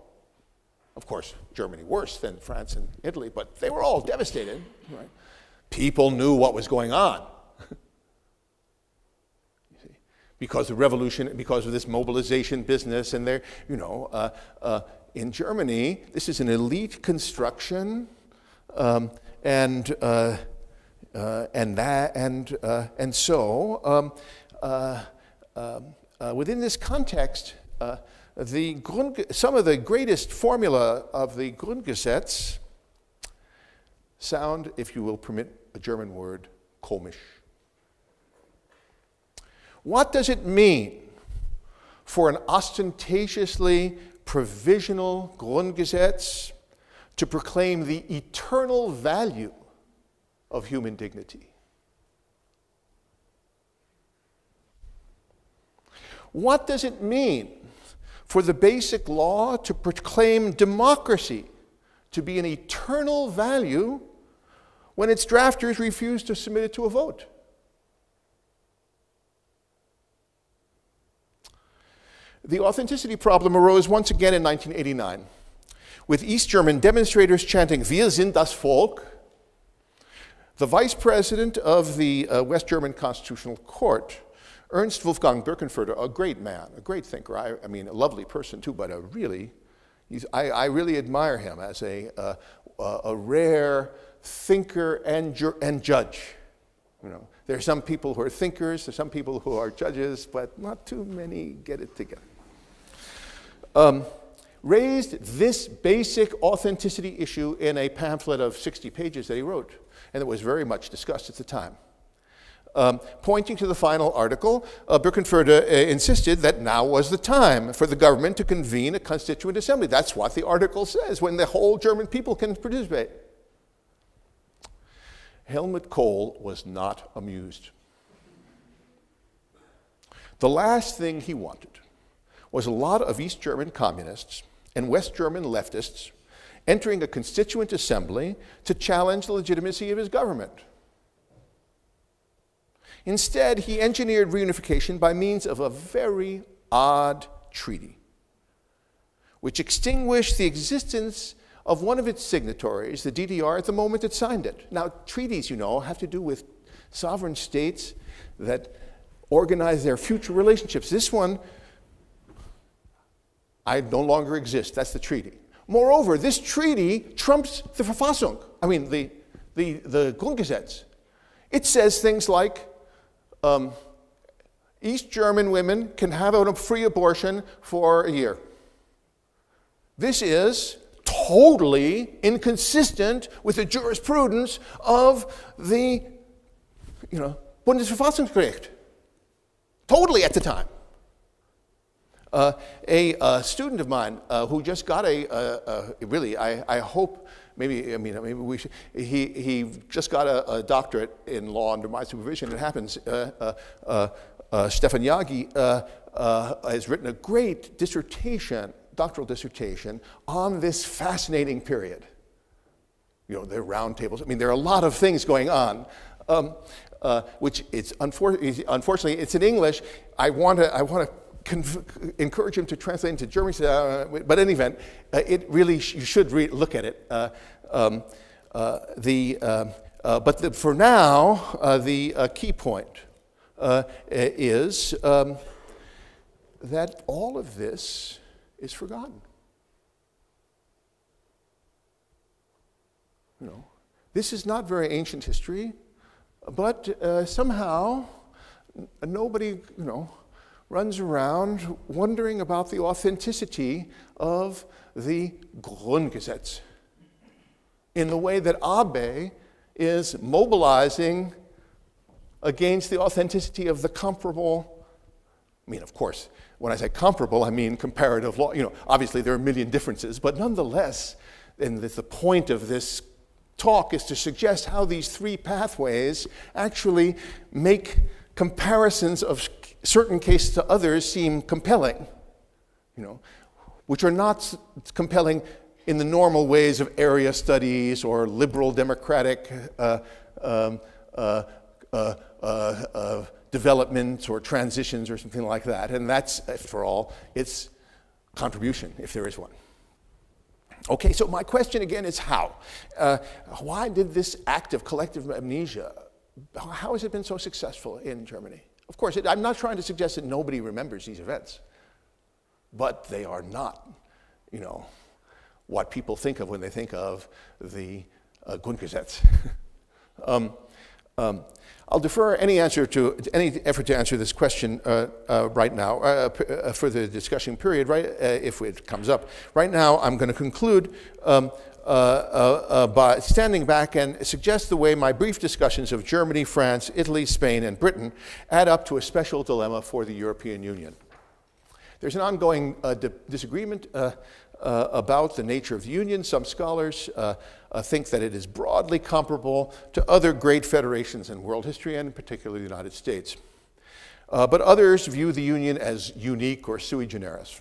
Of course, Germany worse than France and Italy, but they were all devastated. Right? People knew what was going on. (laughs) because of revolution, because of this mobilization business, and they're, you know, uh, uh, in Germany, this is an elite construction, um, and uh, uh, and that and uh, and so um, uh, um, within this context, the Grund, some of the greatest formula of the Grundgesetz sound, if you will permit a German word, komisch. What does it mean for an ostentatiously provisional Grundgesetz to proclaim the eternal value of human dignity. What does it mean for the basic law to proclaim democracy to be an eternal value when its drafters refuse to submit it to a vote? The authenticity problem arose once again in 1989, with East German demonstrators chanting, Wir sind das Volk. The vice president of the uh, West German Constitutional Court, Ernst Wolfgang Böckenförde, a great man, a great thinker, I, I mean, a lovely person too, but a really, I, I, really admire him as a, uh, a rare thinker and, ju and judge. You know, there are some people who are thinkers, there are some people who are judges, but not too many get it together um, raised this basic authenticity issue in a pamphlet of 60 pages that he wrote, and it was very much discussed at the time. Um, pointing to the final article, uh, Böckenförde uh, insisted that now was the time for the government to convene a constituent assembly. That's what the article says, when the whole German people can participate. Helmut Kohl was not amused. The last thing he wanted was a lot of East German communists and West German leftists entering a constituent assembly to challenge the legitimacy of his government. Instead, he engineered reunification by means of a very odd treaty, which extinguished the existence of one of its signatories, the DDR, at the moment it signed it. Now, treaties, you know, have to do with sovereign states that organize their future relationships. This one I no longer exist. That's the treaty. Moreover, this treaty trumps the Verfassung, I mean, the, the, the Grundgesetz. It says things like um, East German women can have a free abortion for a year. This is totally inconsistent with the jurisprudence of the you know, Bundesverfassungsgericht. Totally at the time. Uh, a, a, student of mine uh, who just got a, a, a, really, I, I hope, maybe, I mean, maybe we should, he, he just got a, doctorate in law under my supervision. It happens. Uh, uh, uh Stefan Yagi uh, has written a great dissertation, doctoral dissertation, on this fascinating period. You know, there are round tables. I mean, there are a lot of things going on. Um, which it's unfor- unfortunately it's in English. I want to I want to encourage him to translate into German. Uh, but in any event, uh, it really sh- you should look at it. Uh, um, uh, the, um, uh, but the, for now, uh, the key point is um, that all of this is forgotten. You know, this is not very ancient history, but somehow nobody, you know, runs around wondering about the authenticity of the Grundgesetz in the way that Abe is mobilizing against the authenticity of the comparable. I mean, of course, when I say comparable, I mean comparative law. You know, obviously there are a million differences, but nonetheless, and the point of this talk is to suggest how these three pathways actually make comparisons of certain cases to others seem compelling, you know, which are not compelling in the normal ways of area studies or liberal democratic uh, um, uh, uh, uh, uh developments or transitions or something like that. And that's, after all, its contribution, if there is one. Okay, so my question again is how? Uh, why did this act of collective amnesia, how has it been so successful in Germany? Of course, it, I'm not trying to suggest that nobody remembers these events, but they are not, you know, what people think of when they think of the uh, Grundgesetz. (laughs) um, um, I'll defer any answer to any effort to answer this question uh, uh, right now uh, uh for the discussion period, right? Uh, if it comes up. Right now, I'm going to conclude um, uh, by standing back and suggest the way my brief discussions of Germany, France, Italy, Spain, and Britain add up to a special dilemma for the European Union. There's an ongoing disagreement uh, about the nature of the Union. Some scholars uh, uh, think that it is broadly comparable to other great federations in world history, and in particular the United States. Uh, but others view the Union as unique or sui generis.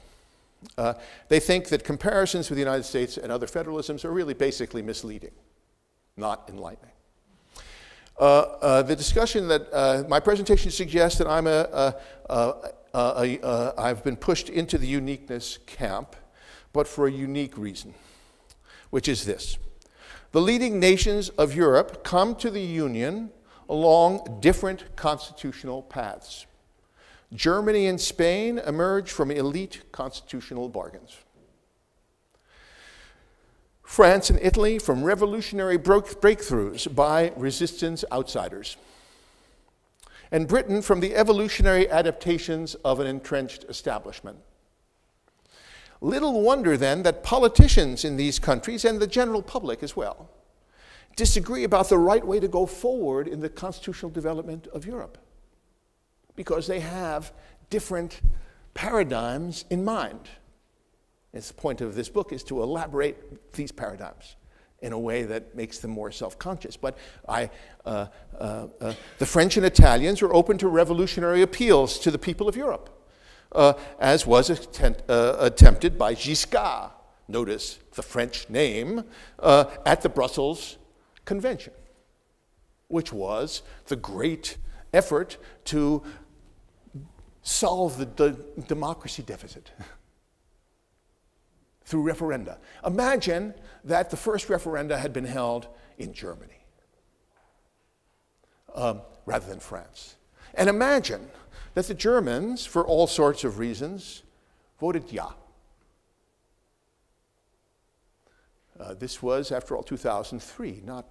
Uh, they think that comparisons with the United States and other federalisms are really basically misleading, not enlightening. Uh, the discussion that my presentation suggests that I'm a I've been pushed into the uniqueness camp but for a unique reason, which is this. The leading nations of Europe come to the Union along different constitutional paths. Germany and Spain emerge from elite constitutional bargains. France and Italy from revolutionary breakthroughs by resistance outsiders. And Britain from the evolutionary adaptations of an entrenched establishment. Little wonder then that politicians in these countries and the general public as well disagree about the right way to go forward in the constitutional development of Europe because they have different paradigms in mind. It's the point of this book is to elaborate these paradigms in a way that makes them more self-conscious. But I, uh, uh, uh, the French and Italians were open to revolutionary appeals to the people of Europe uh, as was attempt, uh, attempted by Giscard. Notice the French name uh, at the Brussels Convention, which was the great effort to solve the de- democracy deficit (laughs) through referenda. Imagine that the first referenda had been held in Germany um, rather than France. And imagine that the Germans, for all sorts of reasons, voted ja. Uh, this was, after all, 2003, not.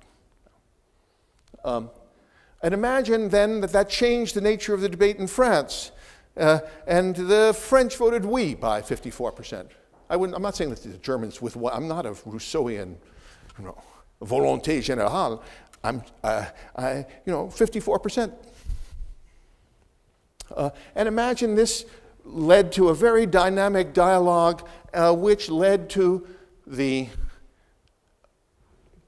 Um, and imagine then that that changed the nature of the debate in France. Uh, and the French voted oui by 54%. I am not saying that the Germans with what, I'm not a Rousseauian, you know, volonté générale. I'm, uh, I, you know, 54%. Uh, and imagine this led to a very dynamic dialogue, uh, which led to the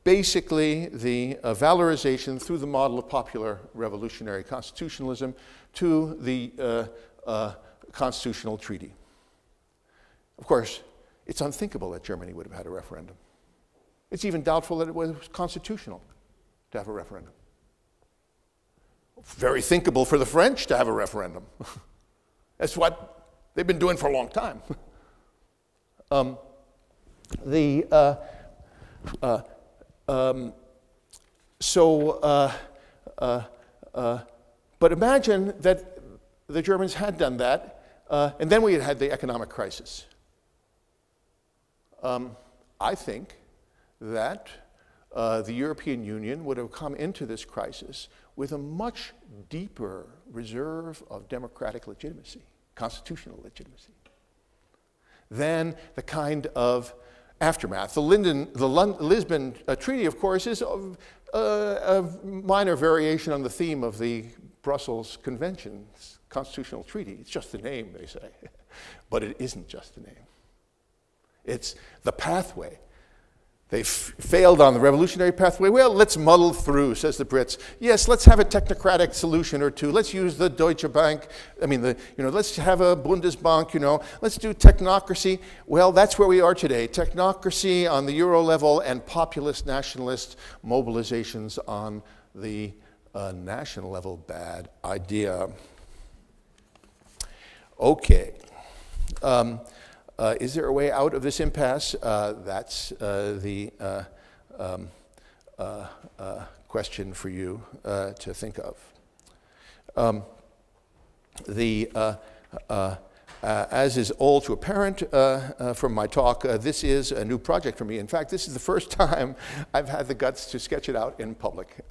basically the uh, valorization through the model of popular revolutionary constitutionalism to the uh, uh, constitutional treaty. Of course, it's unthinkable that Germany would have had a referendum. It's even doubtful that it was constitutional to have a referendum very thinkable for the French to have a referendum. (laughs) That's what they've been doing for a long time. (laughs) um, the, uh, uh, um, so, uh, uh, uh, but imagine that the Germans had done that, uh, and then we had had the economic crisis. Um, I think that the European Union would have come into this crisis with a much deeper reserve of democratic legitimacy, constitutional legitimacy, than the kind of aftermath. The, Linden, the Lisbon uh, Treaty, of course, is a, a, minor variation on the theme of the Brussels Convention's constitutional treaty. It's just the name, they say. (laughs) but it isn't just the name. It's the pathway They failed on the revolutionary pathway. Well, let's muddle through, says the Brits. Yes, let's have a technocratic solution or two. Let's use the Deutsche Bank. I mean, the, you know, let's have a Bundesbank, you know. Let's do technocracy. Well, that's where we are today. Technocracy on the Euro level and populist nationalist mobilizations on the uh, national level. Bad idea. Okay. Um, uh, is there a way out of this impasse? Uh, that's uh, the uh, um, uh, question for you to think of. Um, the, as is all too apparent from my talk, this is a new project for me. In fact, this is the first (laughs) time I've had the guts to sketch it out in public.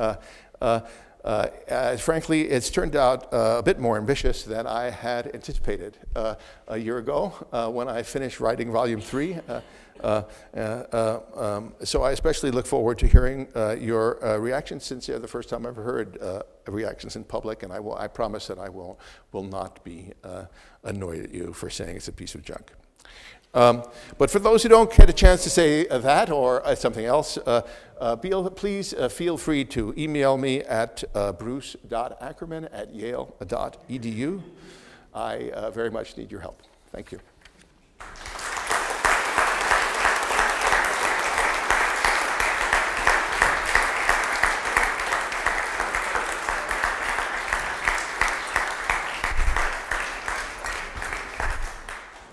Uh, uh, frankly, it's turned out uh, a bit more ambitious than I had anticipated uh, a year ago uh, when I finished writing volume three. Uh, um, so I especially look forward to hearing your reactions since you're the first time I've ever heard reactions in public, and I, will, I promise that I will, will not be annoyed at you for saying it's a piece of junk. Um, but for those who don't get a chance to say uh, that or uh, something else, uh, please feel free to email me at bruce.ackerman at yale.edu. I very much need your help. Thank you.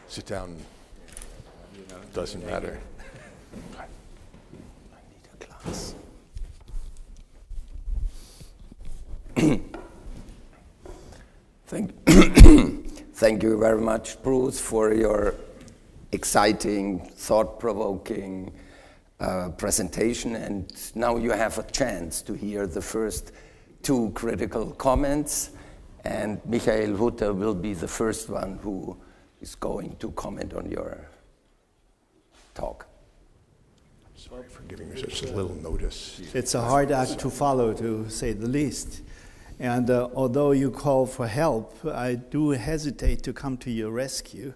Sit down doesn't matter. (laughs) I need a glass. (coughs) Thank, (coughs) thank you very much, Bruce, for your exciting, thought-provoking uh, presentation. And now you have a chance to hear the first two critical comments. And Michael Hutter will be the first one who is going to comment on your talk. I'm sorry for giving you such a little notice. It's a hard act to follow, to say the least. And uh, although you call for help, I do hesitate to come to your rescue.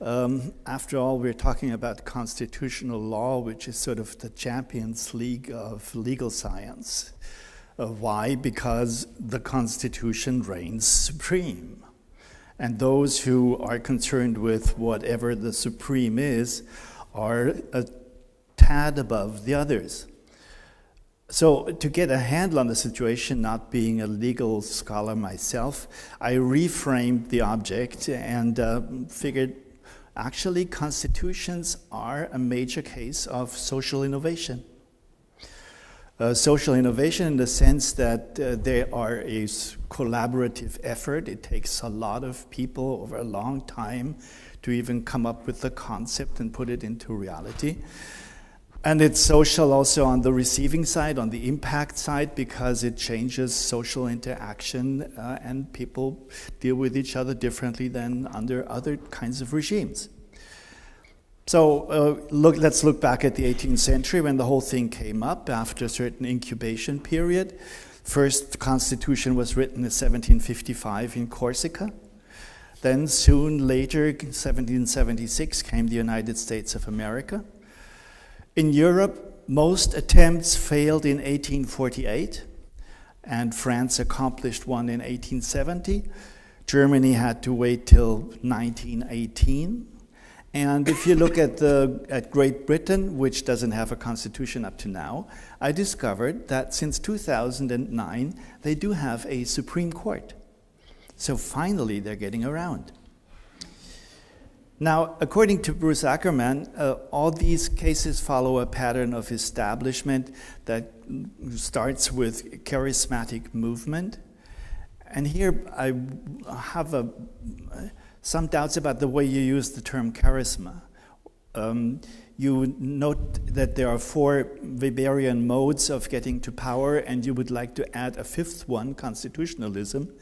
Um, after all, we're talking about constitutional law, which is sort of the Champions League of legal science. Uh, why? Because the Constitution reigns supreme. And those who are concerned with whatever the supreme is are a tad above the others. So, to get a handle on the situation, not being a legal scholar myself, I reframed the object and uh, figured actually constitutions are a major case of social innovation. Uh, social innovation in the sense that uh, they are a collaborative effort. It takes a lot of people over a long time to even come up with the concept and put it into reality. And it's social also on the receiving side, on the impact side, because it changes social interaction uh, and people deal with each other differently than under other kinds of regimes. So uh, look, let's look back at the 18th century when the whole thing came up after a certain incubation period. First constitution was written in 1755 in Corsica. Then, soon later, 1776, came the United States of America. In Europe, most attempts failed in 1848, and France accomplished one in 1870. Germany had to wait till 1918. And if you look at, the, at Great Britain, which doesn't have a constitution up to now, I discovered that since 2009, they do have a Supreme Court. So finally, they're getting around. Now, according to Bruce Ackerman, uh, all these cases follow a pattern of establishment that starts with charismatic movement. And here I have a, some doubts about the way you use the term charisma. Um, you note that there are four Weberian modes of getting to power, and you would like to add a fifth one, constitutionalism.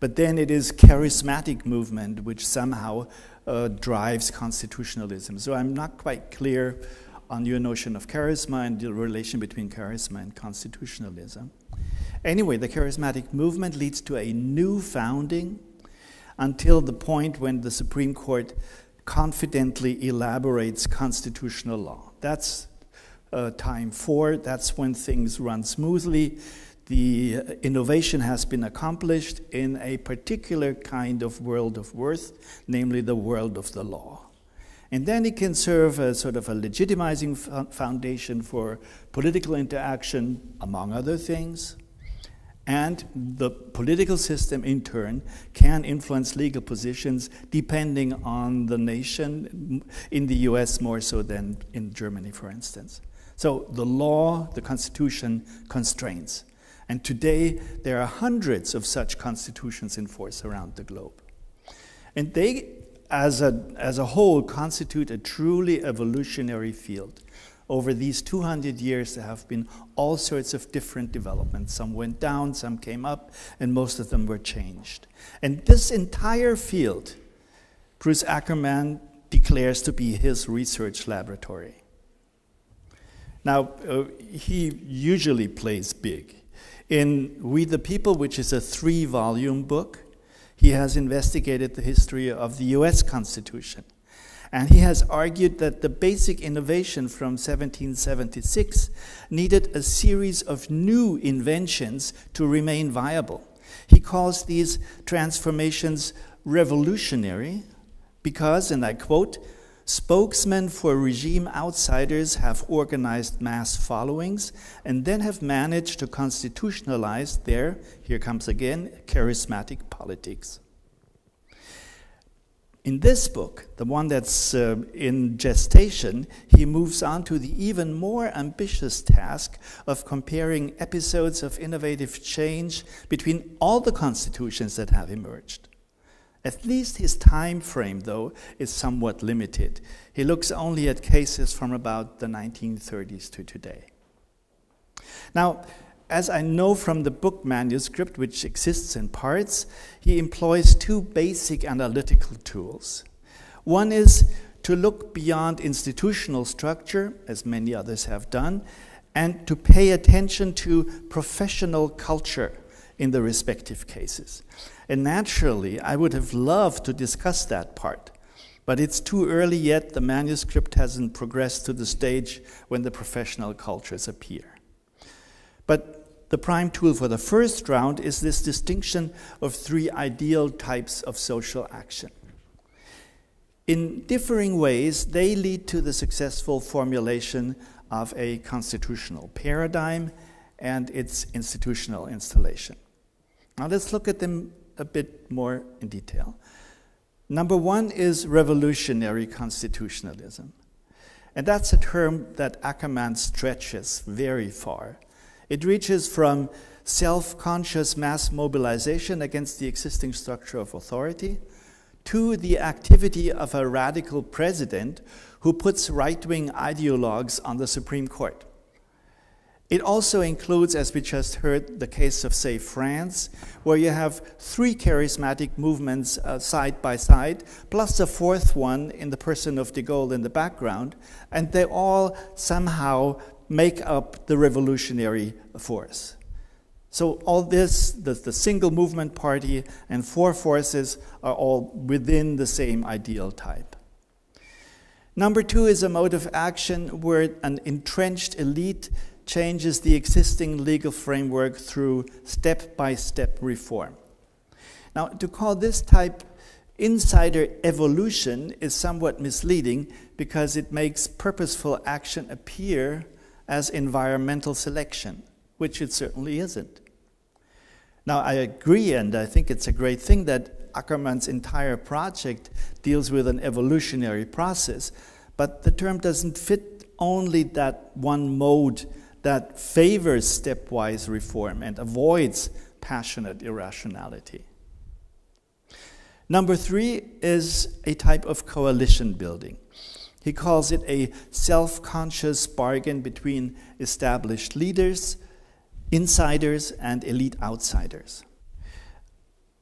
But then it is charismatic movement which somehow uh, drives constitutionalism. So I'm not quite clear on your notion of charisma and the relation between charisma and constitutionalism. Anyway, the charismatic movement leads to a new founding until the point when the Supreme Court confidently elaborates constitutional law. That's uh, time four, that's when things run smoothly. The innovation has been accomplished in a particular kind of world of worth, namely the world of the law. And then it can serve as sort of a legitimizing foundation for political interaction, among other things. And the political system, in turn, can influence legal positions depending on the nation, mm, in the US more so than in Germany, for instance. So the law, the constitution constrains. And today, there are hundreds of such constitutions in force around the globe. And they, as a, as a whole, constitute a truly evolutionary field over these 200 years, there have been all sorts of different developments. Some went down, some came up, and most of them were changed. And this entire field, Bruce Ackerman declares to be his research laboratory. Now, uh, he usually plays big. In We the People, which is a three volume book, he has investigated the history of the US Constitution. And he has argued that the basic innovation from 1776 needed a series of new inventions to remain viable. He calls these transformations revolutionary because, and I quote, spokesmen for regime outsiders have organized mass followings and then have managed to constitutionalize their, here comes again, charismatic politics. In this book, the one that's uh, in gestation, he moves on to the even more ambitious task of comparing episodes of innovative change between all the constitutions that have emerged. At least his time frame, though, is somewhat limited. He looks only at cases from about the 1930s to today. Now, as I know from the book manuscript, which exists in parts, he employs two basic analytical tools. One is to look beyond institutional structure, as many others have done, and to pay attention to professional culture in the respective cases. And naturally, I would have loved to discuss that part, but it's too early yet. The manuscript hasn't progressed to the stage when the professional cultures appear. But the prime tool for the first round is this distinction of three ideal types of social action. In differing ways, they lead to the successful formulation of a constitutional paradigm and its institutional installation. Now let's look at them a bit more in detail. Number one is revolutionary constitutionalism. And that's a term that Ackerman stretches very far. It reaches from self conscious mass mobilization against the existing structure of authority to the activity of a radical president who puts right wing ideologues on the Supreme Court. It also includes, as we just heard, the case of, say, France, where you have three charismatic movements uh, side by side, plus a fourth one in the person of de Gaulle in the background, and they all somehow make up the revolutionary force. So, all this, the, the, single movement party and four forces are all within the same ideal type. Number two is a mode of action where an entrenched elite changes the existing legal framework through step by step reform. Now, to call this type insider evolution is somewhat misleading because it makes purposeful action appear as environmental selection, which it certainly isn't. Now, I agree, and I think it's a great thing that Ackerman's entire project deals with an evolutionary process, but the term doesn't fit only that one mode that favors stepwise reform and avoids passionate irrationality. Number three is a type of coalition building. He calls it a self conscious bargain between established leaders, insiders, and elite outsiders.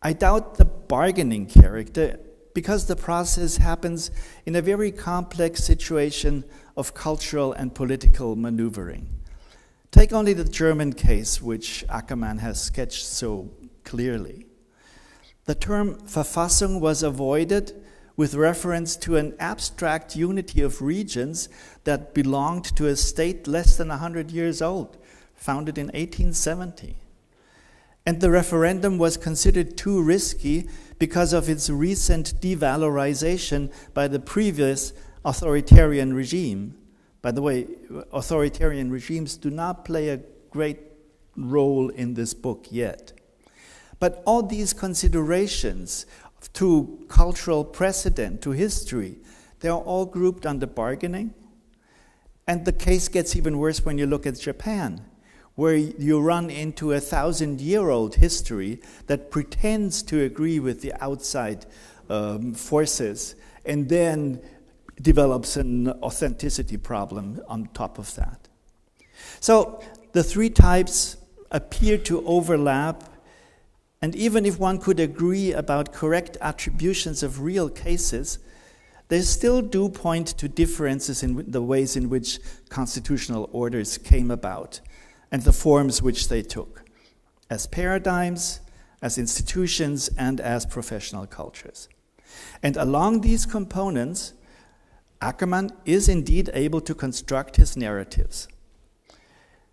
I doubt the bargaining character because the process happens in a very complex situation of cultural and political maneuvering. Take only the German case, which Ackerman has sketched so clearly. The term Verfassung was avoided with reference to an abstract unity of regions that belonged to a state less than 100 years old, founded in 1870. And the referendum was considered too risky because of its recent devalorization by the previous authoritarian regime. By the way, authoritarian regimes do not play a great role in this book yet. But all these considerations to cultural precedent, to history, they are all grouped under bargaining. And the case gets even worse when you look at Japan, where you run into a thousand year old history that pretends to agree with the outside um, forces and then develops an authenticity problem on top of that. So the three types appear to overlap, and even if one could agree about correct attributions of real cases, they still do point to differences in the ways in which constitutional orders came about and the forms which they took, as paradigms, as institutions, and as professional cultures. And along these components, Ackerman is indeed able to construct his narratives.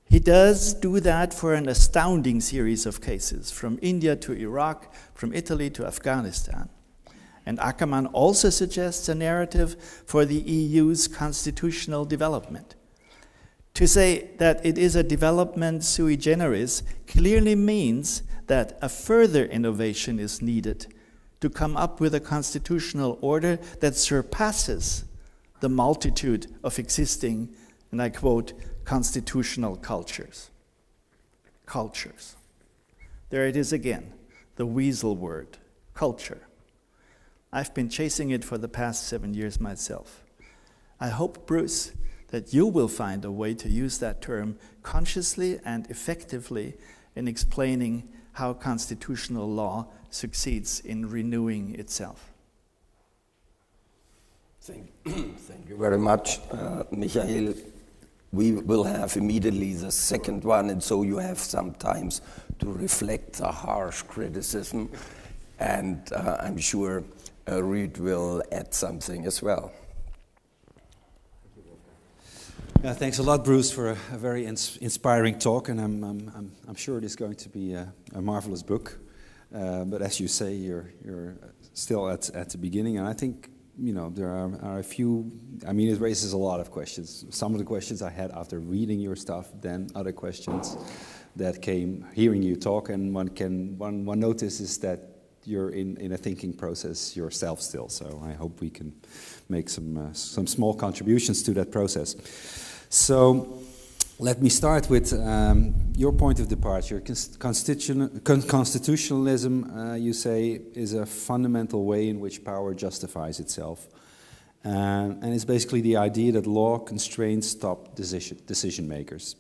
He does do that for an astounding series of cases, from India to Iraq, from Italy to Afghanistan. And Ackerman also suggests a narrative for the EU's constitutional development. To say that it is a development sui generis clearly means that a further innovation is needed to come up with a constitutional order that surpasses the multitude of existing, and I quote, constitutional cultures. Cultures. There it is again, the weasel word, culture. I've been chasing it for the past seven years myself. I hope, Bruce, that you will find a way to use that term consciously and effectively in explaining how constitutional law succeeds in renewing itself. Thank, (clears throat) thank you very much, uh, Michael. We will have immediately the second one, and so you have sometimes to reflect the harsh criticism, and uh, I'm sure uh, Ruud will add something as well. Yeah, thanks a lot, Bruce, for a, a very ins inspiring talk, and I'm, I'm, I'm, sure it is going to be a, a marvelous book. Uh, but as you say, you're, you're still at, at the beginning, and I think you know, there are, are, a few, I mean, it raises a lot of questions. Some of the questions I had after reading your stuff, then other questions that came hearing you talk, and one can, one, one notices that you're in, in a thinking process yourself still. So I hope we can make some, uh, some small contributions to that process. So let me start with um, your point of departure. Constitution, constitutionalism, uh, you say, is a fundamental way in which power justifies itself. Uh, and it's basically the idea that law constrains top decision, decision makers.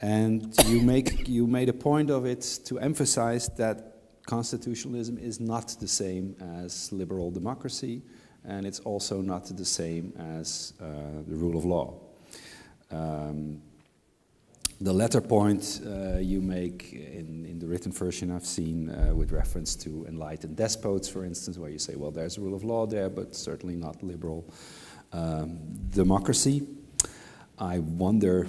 And you, make, you made a point of it to emphasize that constitutionalism is not the same as liberal democracy, and it's also not the same as uh, the rule of law. Um, the latter point uh, you make in, in the written version I've seen uh, with reference to enlightened despots, for instance, where you say, well, there's a rule of law there, but certainly not liberal um, democracy. I wonder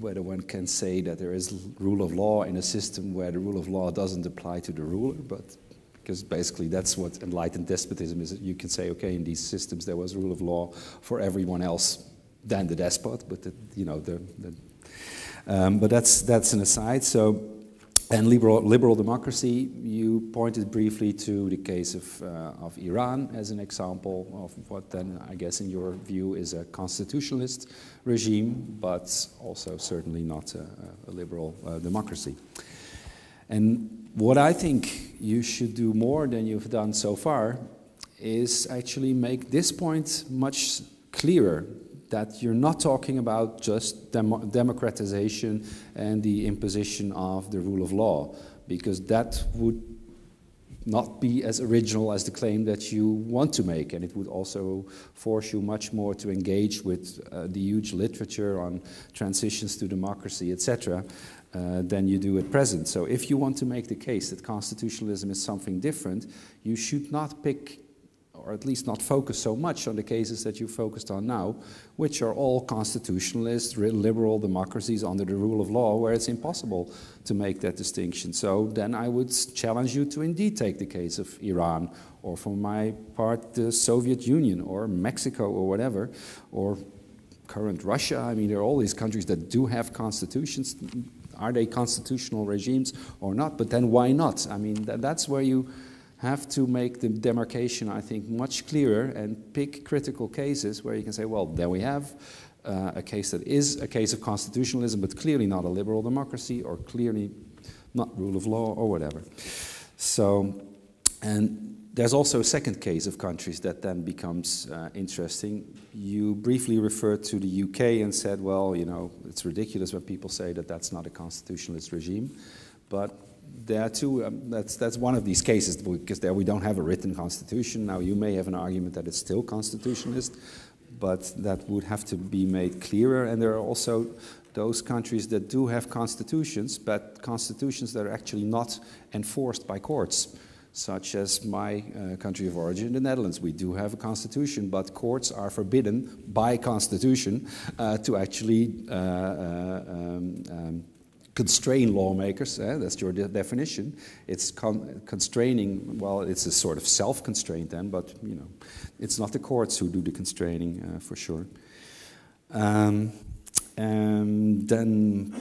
whether one can say that there is rule of law in a system where the rule of law doesn't apply to the ruler, but because basically that's what enlightened despotism is. You can say, okay, in these systems there was rule of law for everyone else than the despot, but the, you know the, the um, but that's, that's an aside. So, and liberal, liberal democracy, you pointed briefly to the case of, uh, of Iran as an example of what then, I guess, in your view, is a constitutionalist regime, but also certainly not a, a liberal uh, democracy. And what I think you should do more than you've done so far is actually make this point much clearer that you're not talking about just dem democratization and the imposition of the rule of law, because that would not be as original as the claim that you want to make, and it would also force you much more to engage with uh, the huge literature on transitions to democracy, etc., uh, than you do at present. So, if you want to make the case that constitutionalism is something different, you should not pick or at least not focus so much on the cases that you focused on now, which are all constitutionalist, liberal democracies under the rule of law, where it's impossible to make that distinction. So then I would challenge you to indeed take the case of Iran, or for my part, the Soviet Union, or Mexico, or whatever, or current Russia. I mean, there are all these countries that do have constitutions. Are they constitutional regimes or not? But then why not? I mean, that's where you have to make the demarcation, I think, much clearer and pick critical cases where you can say, well, there we have uh, a case that is a case of constitutionalism, but clearly not a liberal democracy or clearly not rule of law or whatever. So, and there's also a second case of countries that then becomes uh, interesting. You briefly referred to the UK and said, well, you know, it's ridiculous when people say that that's not a constitutionalist regime. But there too, um, that's, that's one of these cases because there we don't have a written constitution. Now, you may have an argument that it's still constitutionalist, but that would have to be made clearer. And there are also those countries that do have constitutions, but constitutions that are actually not enforced by courts, such as my uh, country of origin, the Netherlands. We do have a constitution, but courts are forbidden by constitution uh, to actually uh, uh um, um, constrain lawmakers, eh, that's your de definition. It's con constraining, well, it's a sort of self constraint then, but you know, it's not the courts who do the constraining uh, for sure. Um, and then,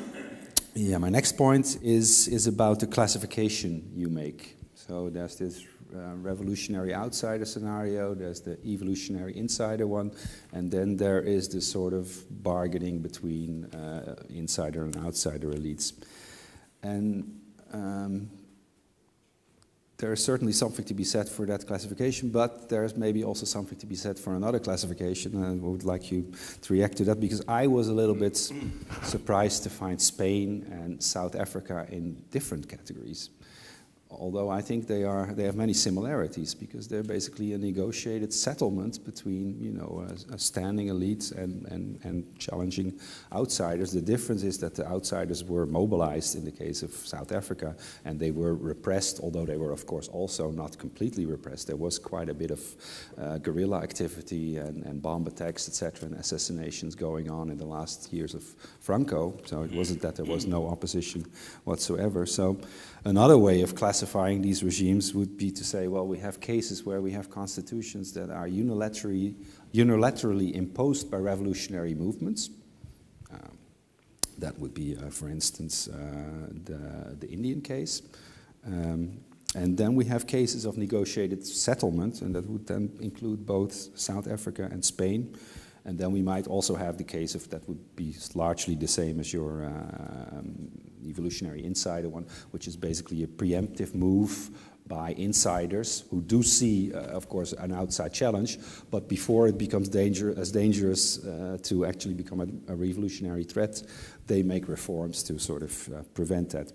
yeah, my next point is, is about the classification you make. So there's this uh, revolutionary outsider scenario, there's the evolutionary insider one, and then there is this sort of bargaining between uh, insider and outsider elites. And um, there is certainly something to be said for that classification, but there's maybe also something to be said for another classification. And I would like you to react to that because I was a little bit surprised to find Spain and South Africa in different categories although I think they, are, they have many similarities because they're basically a negotiated settlement between you know, a, a standing elites and, and, and challenging outsiders. The difference is that the outsiders were mobilized in the case of South Africa and they were repressed, although they were, of course, also not completely repressed. There was quite a bit of uh, guerrilla activity and, and bomb attacks, etc., and assassinations going on in the last years of Franco. So it wasn't that there was no opposition whatsoever. So Another way of classifying these regimes would be to say, well, we have cases where we have constitutions that are unilaterally, unilaterally imposed by revolutionary movements. Um, that would be, uh, for instance, uh, the, the Indian case. Um, and then we have cases of negotiated settlement, and that would then include both South Africa and Spain. And then we might also have the case of that would be largely the same as your uh, um, evolutionary insider one, which is basically a preemptive move by insiders who do see, uh, of course, an outside challenge, but before it becomes danger, as dangerous uh, to actually become a, a, revolutionary threat, they make reforms to sort of uh, prevent that.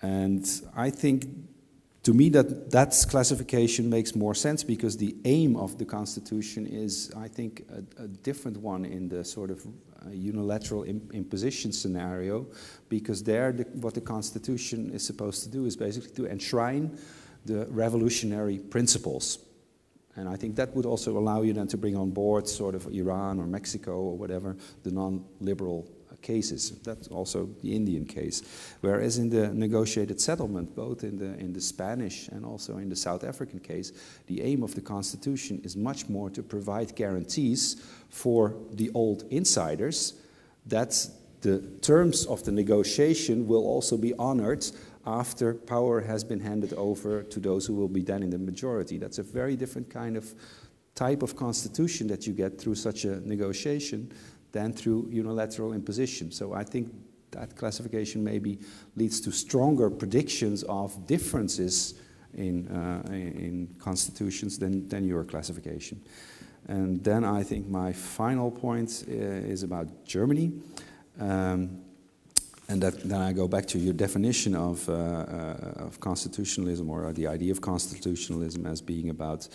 And I think to me that that classification makes more sense because the aim of the constitution is i think a, a different one in the sort of unilateral imposition scenario because there the, what the constitution is supposed to do is basically to enshrine the revolutionary principles. And I think that would also allow you then to bring on board sort of Iran or Mexico or whatever, the non-liberal cases. That's also the Indian case. Whereas in the negotiated settlement, both in the, in the Spanish and also in the South African case, the aim of the Constitution is much more to provide guarantees for the old insiders that the terms of the negotiation will also be honored after power has been handed over to those who will be then in the majority. That's a very different kind of type of constitution that you get through such a negotiation than through unilateral imposition. So I think that classification maybe leads to stronger predictions of differences in, uh, in constitutions than, than your classification. And then I think my final point uh, is about Germany. Um, and that, then I go back to your definition of, uh, uh of constitutionalism or the idea of constitutionalism as being about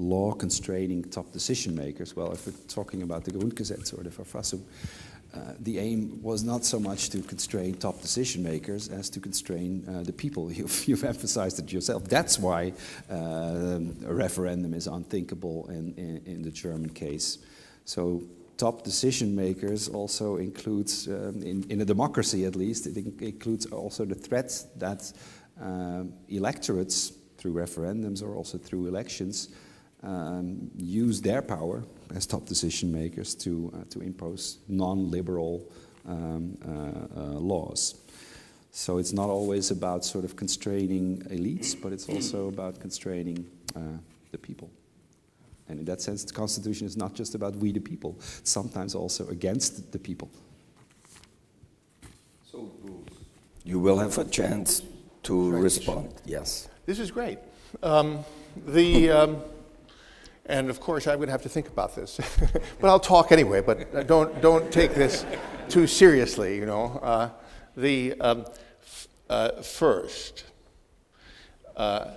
law constraining top decision makers. Well, if we're talking about the Grundgesetz or the Verfassung, uh, the aim was not so much to constrain top decision makers as to constrain uh, the people. (laughs) You've, you've, emphasized it yourself. That's why uh, a referendum is unthinkable in, in, in, the German case. So, top decision makers also includes, um, in, in, a democracy at least, it includes also the threat that uh, electorates, through referendums or also through elections, um, use their power as top decision makers to, uh, to impose non-liberal um, uh, uh, laws. So it's not always about sort of constraining elites, but it's also about constraining uh, the people. And in that sense, the Constitution is not just about we the people, it's sometimes also against the people. So, you will have a chance to respond. Yes. This is great. Um, the. And of course, I would have to think about this. (laughs) but I'll talk anyway, but don't, don't take this too seriously, you know. Uh, the um, uh, first, uh,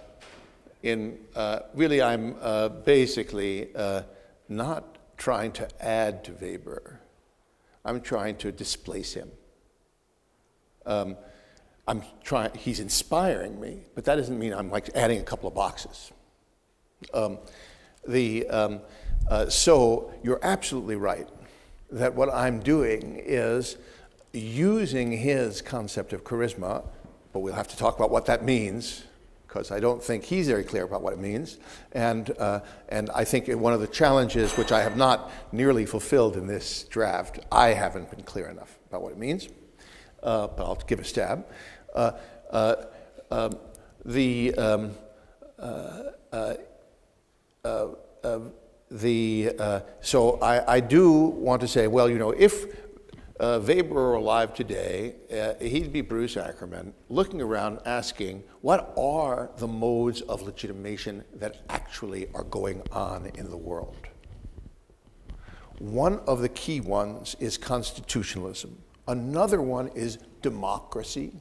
in uh, really, I'm uh, basically uh, not trying to add to Weber. I'm trying to displace him. Um, I'm trying. He's inspiring me, but that doesn't mean I'm like adding a couple of boxes. Um, the, um, uh, so you're absolutely right that what I'm doing is using his concept of charisma, but we'll have to talk about what that means because I don't think he's very clear about what it means. And, uh, and I think one of the challenges, which I have not nearly fulfilled in this draft, I haven't been clear enough about what it means, uh, but I'll give a stab. Uh, uh um, the um, uh, uh, the, uh, so I, I, do want to say, well, you know, if uh, Weber were alive today, uh, he'd be Bruce Ackerman looking around asking, what are the modes of legitimation that actually are going on in the world? One of the key ones is constitutionalism. Another one is democracy,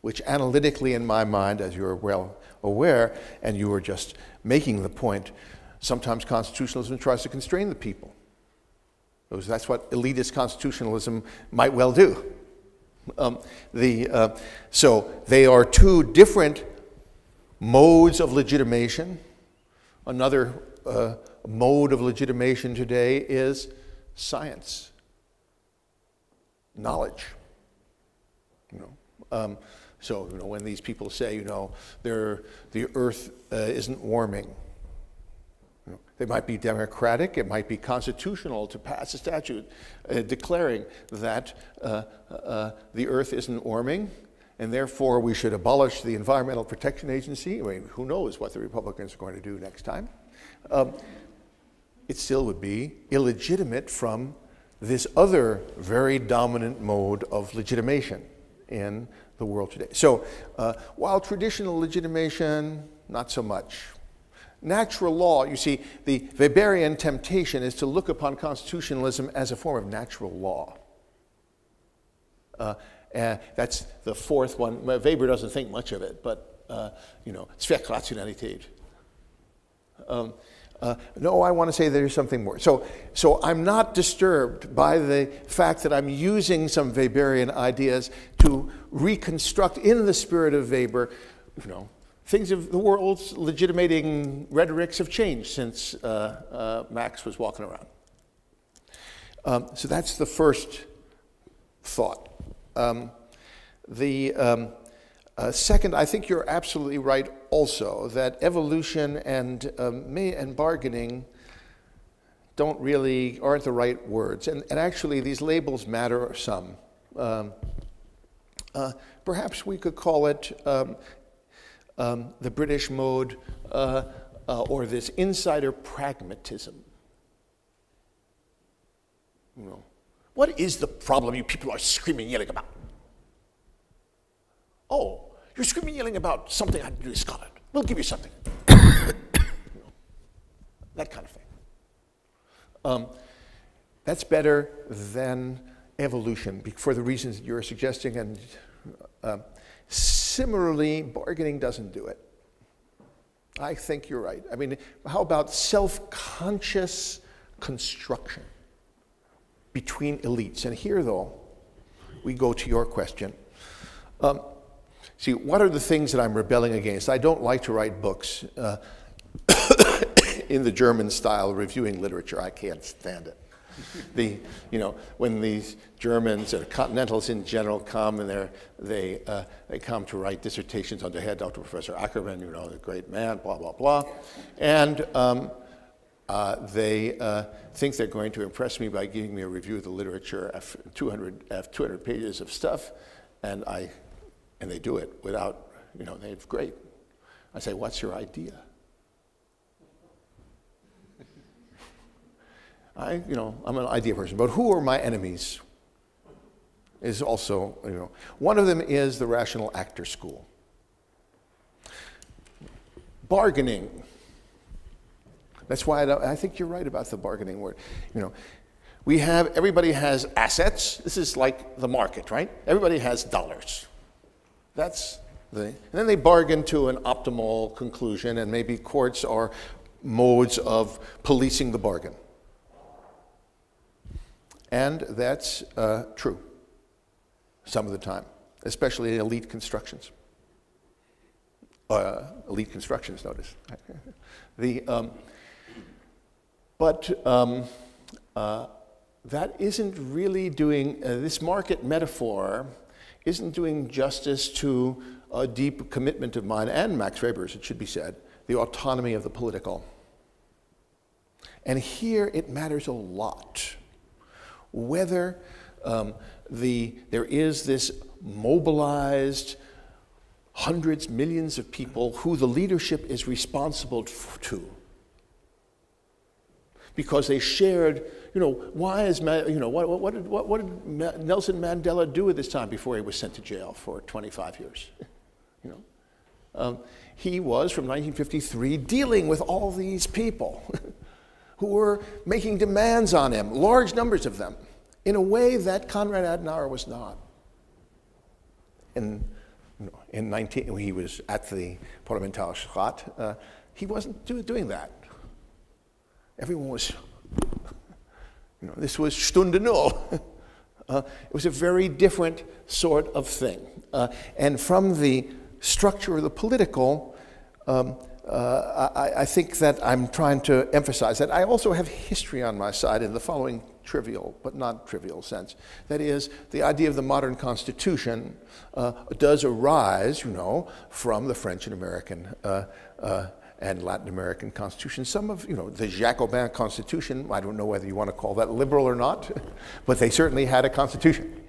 which analytically, in my mind, as you're well aware, and you were just making the point, sometimes constitutionalism tries to constrain the people. That's what elitist constitutionalism might well do. Um, the, uh, so they are two different modes of legitimation. Another uh, mode of legitimation today is science, knowledge. You know, um, so, you know, when these people say, you know, the earth uh, isn't warming, you know, they might be democratic, it might be constitutional to pass a statute uh, declaring that uh, uh the earth isn't warming, and therefore we should abolish the Environmental Protection Agency. I mean, who knows what the Republicans are going to do next time? Um, it still would be illegitimate from this other very dominant mode of legitimation in the world today. So, uh, while traditional legitimation, not so much. Natural law, you see, the Weberian temptation is to look upon constitutionalism as a form of natural law. Uh, that's the fourth one. Weber doesn't think much of it, but, uh, you know, Zweckrationalität. Um, uh, no, I want to say there's something more. So, so I'm not disturbed by the fact that I'm using some Weberian ideas to reconstruct in the spirit of Weber, you know, things of the world's legitimating rhetorics have changed since uh, uh, Max was walking around. Um, so that's the first thought. Um, the um, uh, second, I think you're absolutely right also that evolution and, um, and bargaining don't really, aren't the right words. And, and actually, these labels matter some. Um, uh, perhaps we could call it um, um the British mode uh, uh, or this insider pragmatism. You know, what is the problem you people are screaming, yelling about? You're screaming, yelling about something I had to do Scotland. We'll give you something. (coughs) you know, that kind of thing. Um, that's better than evolution for the reasons you're suggesting. And uh, similarly, bargaining doesn't do it. I think you're right. I mean, how about self conscious construction? between elites. And here, though, we go to your question. Um, see, what are the things that I'm rebelling against? I don't like to write books uh, (coughs) in the German style, reviewing literature. I can't stand it. the, you know, when these Germans or continentals in general come and they, uh, they come to write dissertations on under head Dr. Professor Ackerman, you know, the great man, blah, blah, blah. And um, uh, they uh, think they're going to impress me by giving me a review of the literature of 200, of 200 pages of stuff, and, I, and they do it without, you know, they're great. I say, what's your idea? I, you know, I'm an idea person, but who are my enemies? Is also, you know, one of them is the rational actor school. Bargaining. That's why I, I think you're right about the bargaining word. You know, we have everybody has assets. This is like the market, right? Everybody has dollars. That's the, and then they bargain to an optimal conclusion, and maybe courts are modes of policing the bargain. And that's uh, true some of the time, especially in elite constructions. Uh, elite constructions, notice. (laughs) the, um, but um, uh, that isn't really doing, uh, this market metaphor isn't doing justice to a deep commitment of mine and Max Weber's, it should be said, the autonomy of the political. And here it matters a lot whether um, the, there is this mobilized hundreds, millions of people who the leadership is responsible to. Because they shared, you know, why is, you know, what, what, did, what, what did Nelson Mandela do at this time before he was sent to jail for 25 years? (laughs) you know, um, he was from 1953 dealing with all these people (laughs) who were making demands on him, large numbers of them, in a way that Konrad Adenauer was not. In, in 19, when he was at the Parlamentarische Rat, uh, he wasn't do, doing that. Everyone was, you know, this was Stunde Null. (laughs) uh, it was a very different sort of thing. Uh, and from the structure of the political, um, uh, I, I, think that I'm trying to emphasize that. I also have history on my side in the following trivial, but not trivial sense. That is, the idea of the modern constitution uh, does arise, you know, from the French and American uh, uh, and Latin American constitutions. Some of, you know, the Jacobin constitution, I don't know whether you want to call that liberal or not, (laughs) but they certainly had a constitution.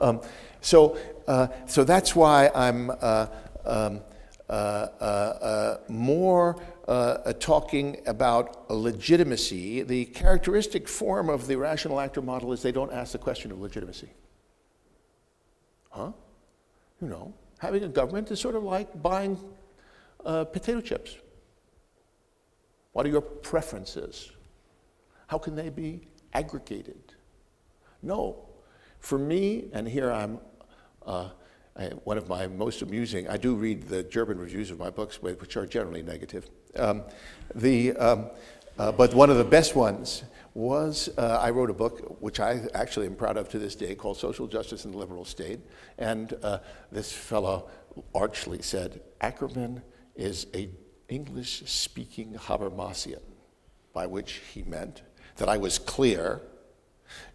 Um, so, uh, so that's why I'm uh, um, uh, uh, uh, more talking about legitimacy. The characteristic form of the rational actor model is they don't ask the question of legitimacy. Huh? You know, having a government is sort of like buying uh, potato chips. What are your preferences? How can they be aggregated? No. For me, and here I'm uh, I, one of my most amusing, I do read the German reviews of my books, which are generally negative. Um, the, um, uh, but one of the best ones was uh, I wrote a book, which I actually am proud of to this day, called Social Justice in the Liberal State. And uh, this fellow archly said, Ackerman is a English speaking Habermasian, by which he meant that I was clear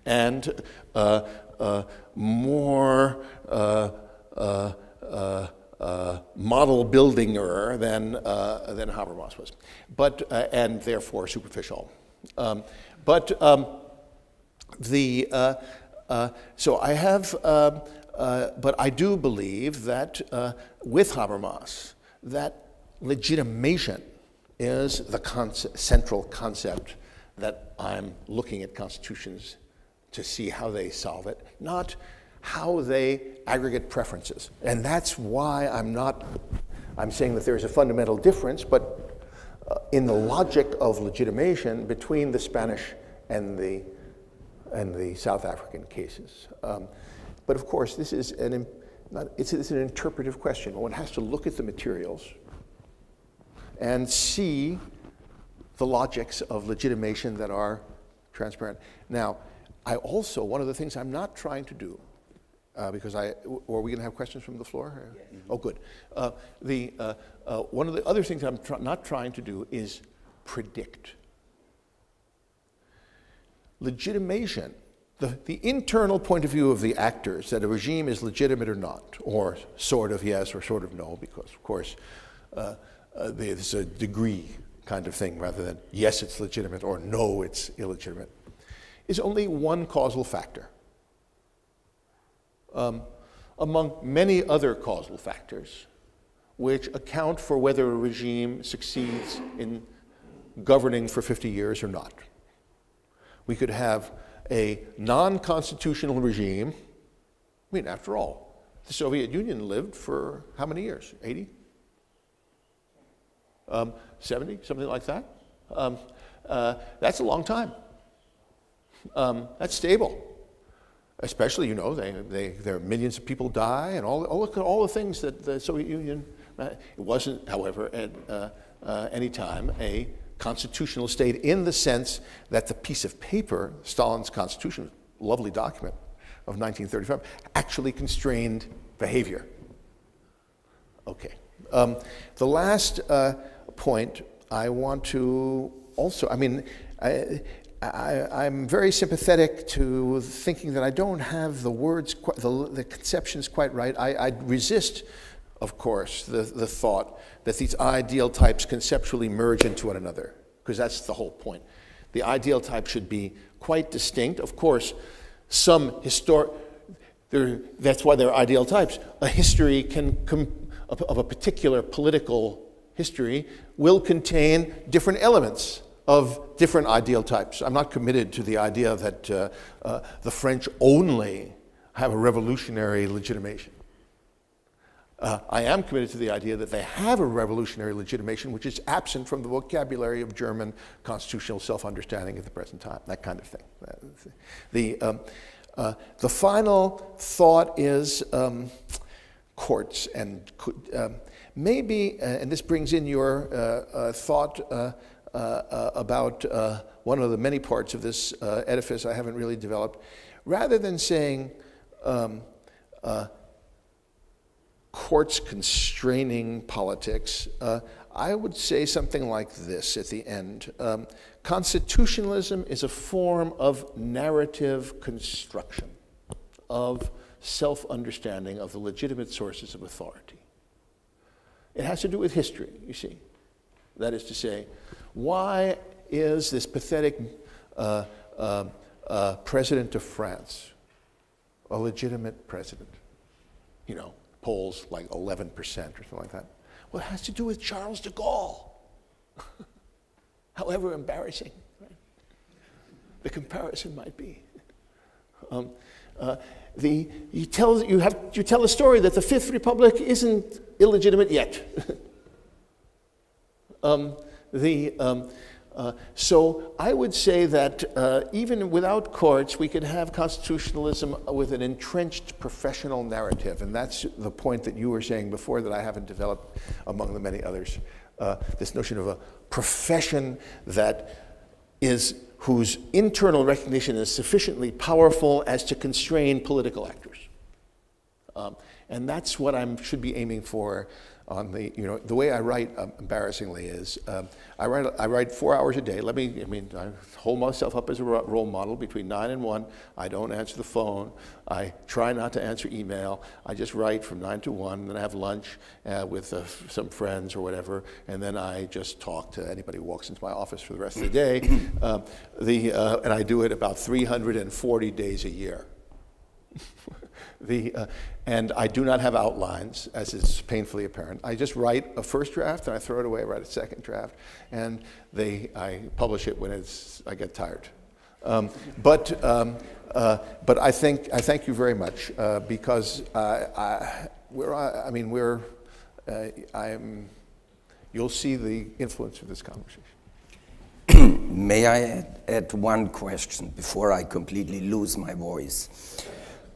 and uh, uh, more uh, uh, uh, uh, model buildinger than, than Habermas was, but, and therefore superficial. Um, but um, the, so I have, um, but I do believe that with Habermas, that legitimation is the concept, central concept that I'm looking at constitutions to see how they solve it, not how they aggregate preferences. And that's why I'm not, I'm saying that there's a fundamental difference, but uh, in the logic of legitimation between the Spanish and the, and the South African cases. Um, but of course, this is an, not, it's, it's an interpretive question. One has to look at the materials and see the logics of legitimation that are transparent. Now, I also, one of the things I'm not trying to do, uh, because I, or are we going to have questions from the floor? Yes. Oh, good. Uh, the, uh, uh, one of the other things I'm tr- not trying to do is predict. Legitimation, the, the internal point of view of the actors, that a regime is legitimate or not, or sort of yes or sort of no, because of course uh, there's a degree kind of thing rather than yes, it's legitimate or no, it's illegitimate, is only one causal factor. Um, among many other causal factors which account for whether a regime succeeds in governing for 50 years or not. We could have a non constitutional regime. I mean, after all, the Soviet Union lived for how many years? 80? Um, 70, something like that. Um, uh, that's a long time. Um, that's stable. Especially, you know, they, they, there are millions of people die, and all, oh, look at all the things that the Soviet Union. Uh, it wasn't, however, at uh, uh, any time a constitutional state in the sense that the piece of paper, Stalin's constitution, lovely document of 1935, actually constrained behavior. Okay. Um, the last uh, point I want to also, I mean, I, I, am very sympathetic to thinking that I don't have the words, the, the conceptions quite right. I, I resist, of course, the, the thought that these ideal types conceptually merge into one another, because that's the whole point. The ideal type should be quite distinct. Of course, some historic, that's why they're ideal types. A history can of a particular political history will contain different elements of different ideal types. I'm not committed to the idea that uh, uh, the French only have a revolutionary legitimation. Uh, I am committed to the idea that they have a revolutionary legitimation which is absent from the vocabulary of German constitutional self understanding at the present time, that kind of thing. The, um, uh, the final thought is um, courts and um, maybe, uh, and this brings in your uh, uh, thought about one of the many parts of this edifice I haven't really developed, rather than saying um, courts constraining politics, uh, I would say something like this at the end. Um, constitutionalism is a form of narrative construction, of self understanding of the legitimate sources of authority. It has to do with history, you see. That is to say, why is this pathetic uh, uh, uh, president of France a legitimate president? You know, polls like 11% or something like that. Well, it has to do with Charles de Gaulle. (laughs) However embarrassing the comparison might be. Um, uh, the, you, tell, you, have, you tell a story that the Fifth Republic isn't illegitimate yet. (laughs) um, the, um, uh, so I would say that uh, even without courts, we could have constitutionalism with an entrenched professional narrative. And that's the point that you were saying before that I haven't developed among the many others. Uh, this notion of a profession that is whose internal recognition is sufficiently powerful as to constrain political actors. Um, and that's what I should be aiming for on the, you know, the way I write, um, embarrassingly, is um, I, write, I write four hours a day. Let me, I mean, I hold myself up as a role model between nine and one. I don't answer the phone. I try not to answer email. I just write from nine to one, and then I have lunch uh, with uh, some friends or whatever, and then I just talk to anybody who walks into my office for the rest of the day. (clears throat) Um, the, uh, and I do it about 340 days a year. (laughs) The, uh, and I do not have outlines, as is painfully apparent. I just write a first draft and I throw it away, write a second draft, and they, I publish it when it's, I get tired. Um, but, um, uh, but I, think, I thank you very much uh, because I, we're, I mean, we're, uh, I'm, you'll see the influence of this conversation. (clears throat) May I add, add, one question before I completely lose my voice?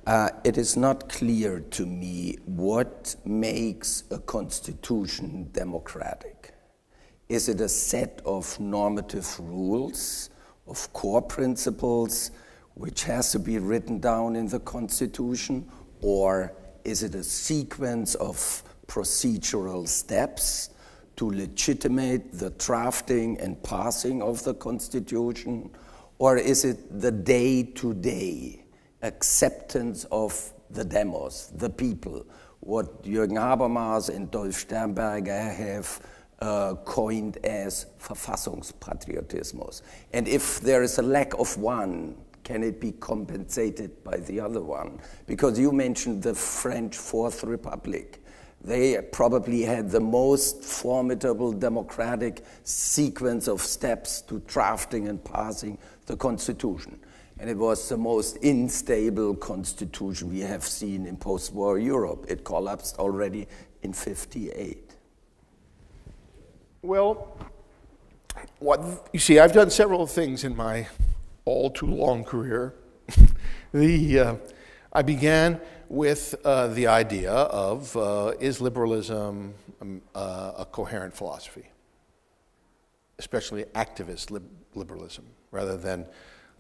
Uh, it is not clear to me what makes a constitution democratic. Is it a set of normative rules, of core principles, which has to be written down in the Constitution, or is it a sequence of procedural steps to legitimate the drafting and passing of the Constitution? Or is it the day to day acceptance of the demos, the people, what Jürgen Habermas and Dolf Sternberger have uh, coined as Verfassungspatriotismus? And if there is a lack of one, can it be compensated by the other one? Because you mentioned the French Fourth Republic. They probably had the most formidable democratic sequence of steps to drafting and passing the Constitution. And it was the most unstable constitution we have seen in post war Europe. It collapsed already in 58. Well, what, you see, I've done several things in my all too long career. (laughs) the, uh, I began with uh, the idea of uh, is liberalism um, uh, a coherent philosophy, especially activist lib- liberalism, rather than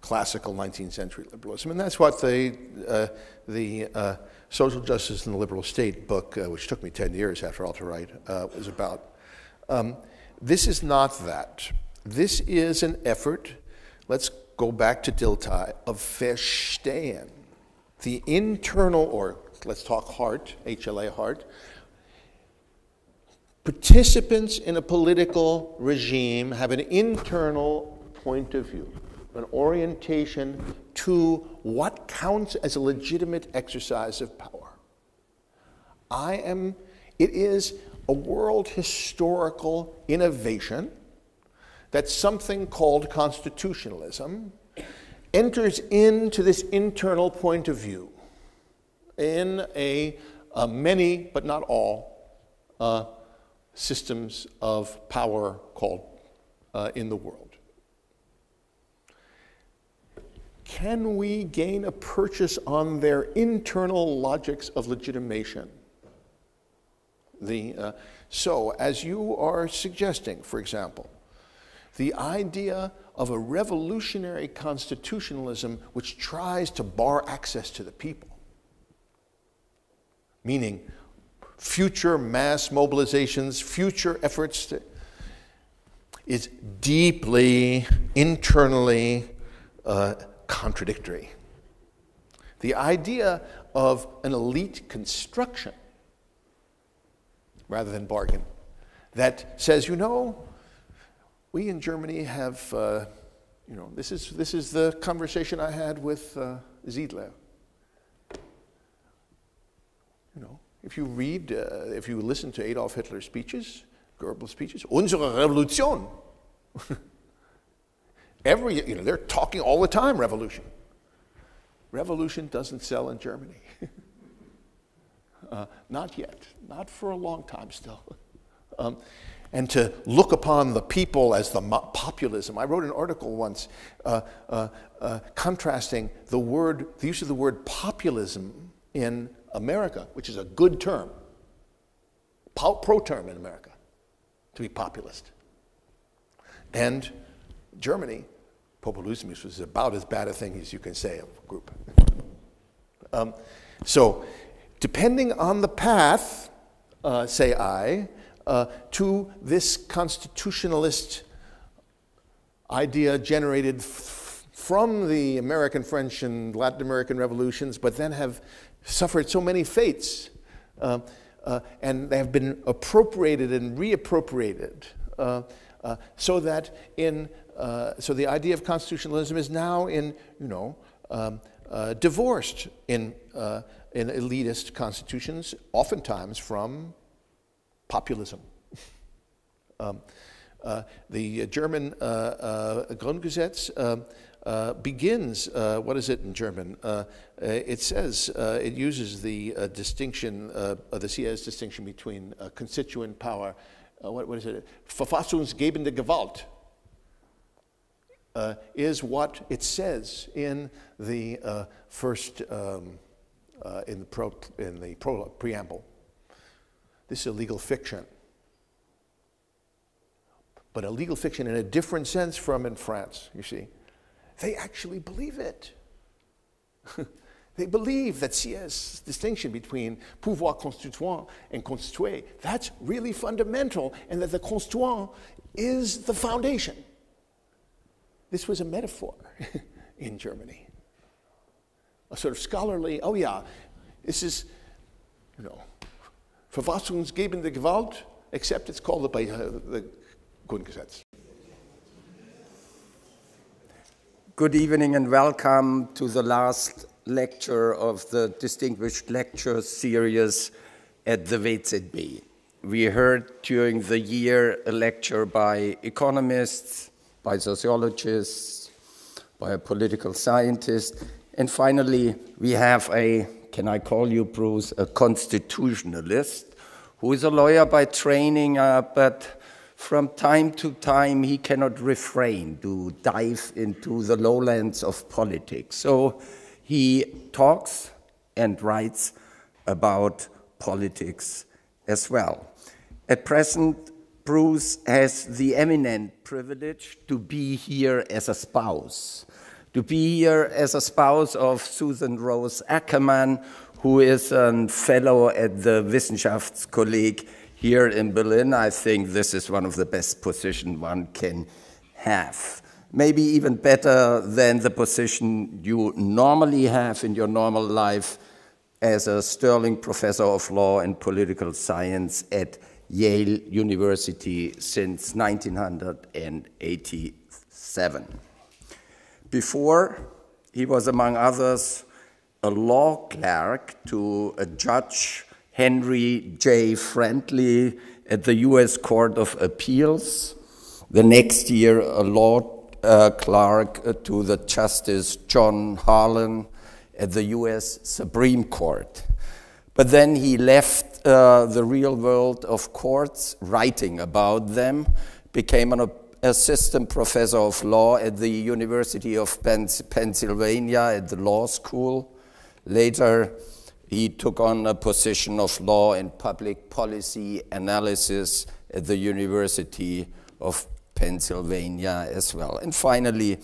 classical 19th century liberalism. And that's what the, uh, the uh, Social Justice in the Liberal State book, which took me 10 years after all to write, was about. Um, this is not that. This is an effort, let's go back to Dilthey, of verstehen. The internal, or let's talk Hart, HLA Hart, participants in a political regime have an internal point of view, an orientation to what counts as a legitimate exercise of power. I am, it is a world historical innovation that something called constitutionalism enters into this internal point of view in a, a many, but not all, uh, systems of power called uh, in the world. Can we gain a purchase on their internal logics of legitimation? The, uh, so, as you are suggesting, for example, the idea of a revolutionary constitutionalism which tries to bar access to the people, meaning future mass mobilizations, future efforts to, is deeply internally uh, contradictory. The idea of an elite construction rather than bargain. That says, you know, we in Germany have, uh, you know, this is, this is the conversation I had with uh, Siedler. You know, if you read, uh, if you listen to Adolf Hitler's speeches, Goebbels' speeches, unsere Revolution. (laughs) Every, you know, they're talking all the time revolution. Revolution doesn't sell in Germany. (laughs) Uh, not yet, not for a long time still. (laughs) Um, and to look upon the people as the populism. I wrote an article once uh, uh, uh, contrasting the word, the use of the word populism in America, which is a good term, pro term in America, to be populist, and Germany, populismus was about as bad a thing as you can say of a group. Um, so depending on the path, uh, say I, uh, to this constitutionalist idea generated from the American, French, and Latin American revolutions, but then have suffered so many fates. Uh, uh, and they have been appropriated and reappropriated uh, uh, so that in so the idea of constitutionalism is now in you know um, divorced in in elitist constitutions, oftentimes from populism. (laughs) um, uh, the German uh, uh, Grundgesetz uh, uh, begins, uh, what is it in German? it says, it uses the distinction, the Sieyès distinction between constituent power, what, what is it? Verfassungsgebende Gewalt. Is what it says in the first um, uh, in the, pro, in the pro, preamble. This is a legal fiction. But a legal fiction in a different sense from in France, you see. They actually believe it. (laughs) they believe that Sieyès distinction between pouvoir constituant and constitué, that's really fundamental, and that the constituant is the foundation. This was a metaphor (laughs) in Germany. A sort of scholarly, oh yeah, this is, you know, verfassungsgebende Gewalt, except it's called the, uh, the Grundgesetz. Good evening and welcome to the last lecture of the Distinguished Lecture Series at the WZB. We heard during the year a lecture by economists, by sociologists, by a political scientist, and finally we have a, can I call you Bruce, a constitutionalist who is a lawyer by training, uh, but from time to time he cannot refrain to dive into the lowlands of politics. So he talks and writes about politics as well. At present, Bruce has the eminent privilege to be here as a spouse, to be here as a spouse of Susan Rose Ackerman, who is a fellow at the Wissenschaftskolleg here in Berlin, I think this is one of the best positions one can have. Maybe even better than the position you normally have in your normal life as a sterling professor of law and political science at Yale University since 1987. Before, he was, among others, a law clerk to a judge Henry J. Friendly at the U.S. Court of Appeals. The next year, a law uh, clerk uh, to the Justice John Harlan at the U.S. Supreme Court. But then he left uh, the real world of courts, writing about them, became an assistant professor of law at the University of Pennsylvania at the law school. Later, he took on a position of law and public policy analysis at the University of Pennsylvania as well. And finally,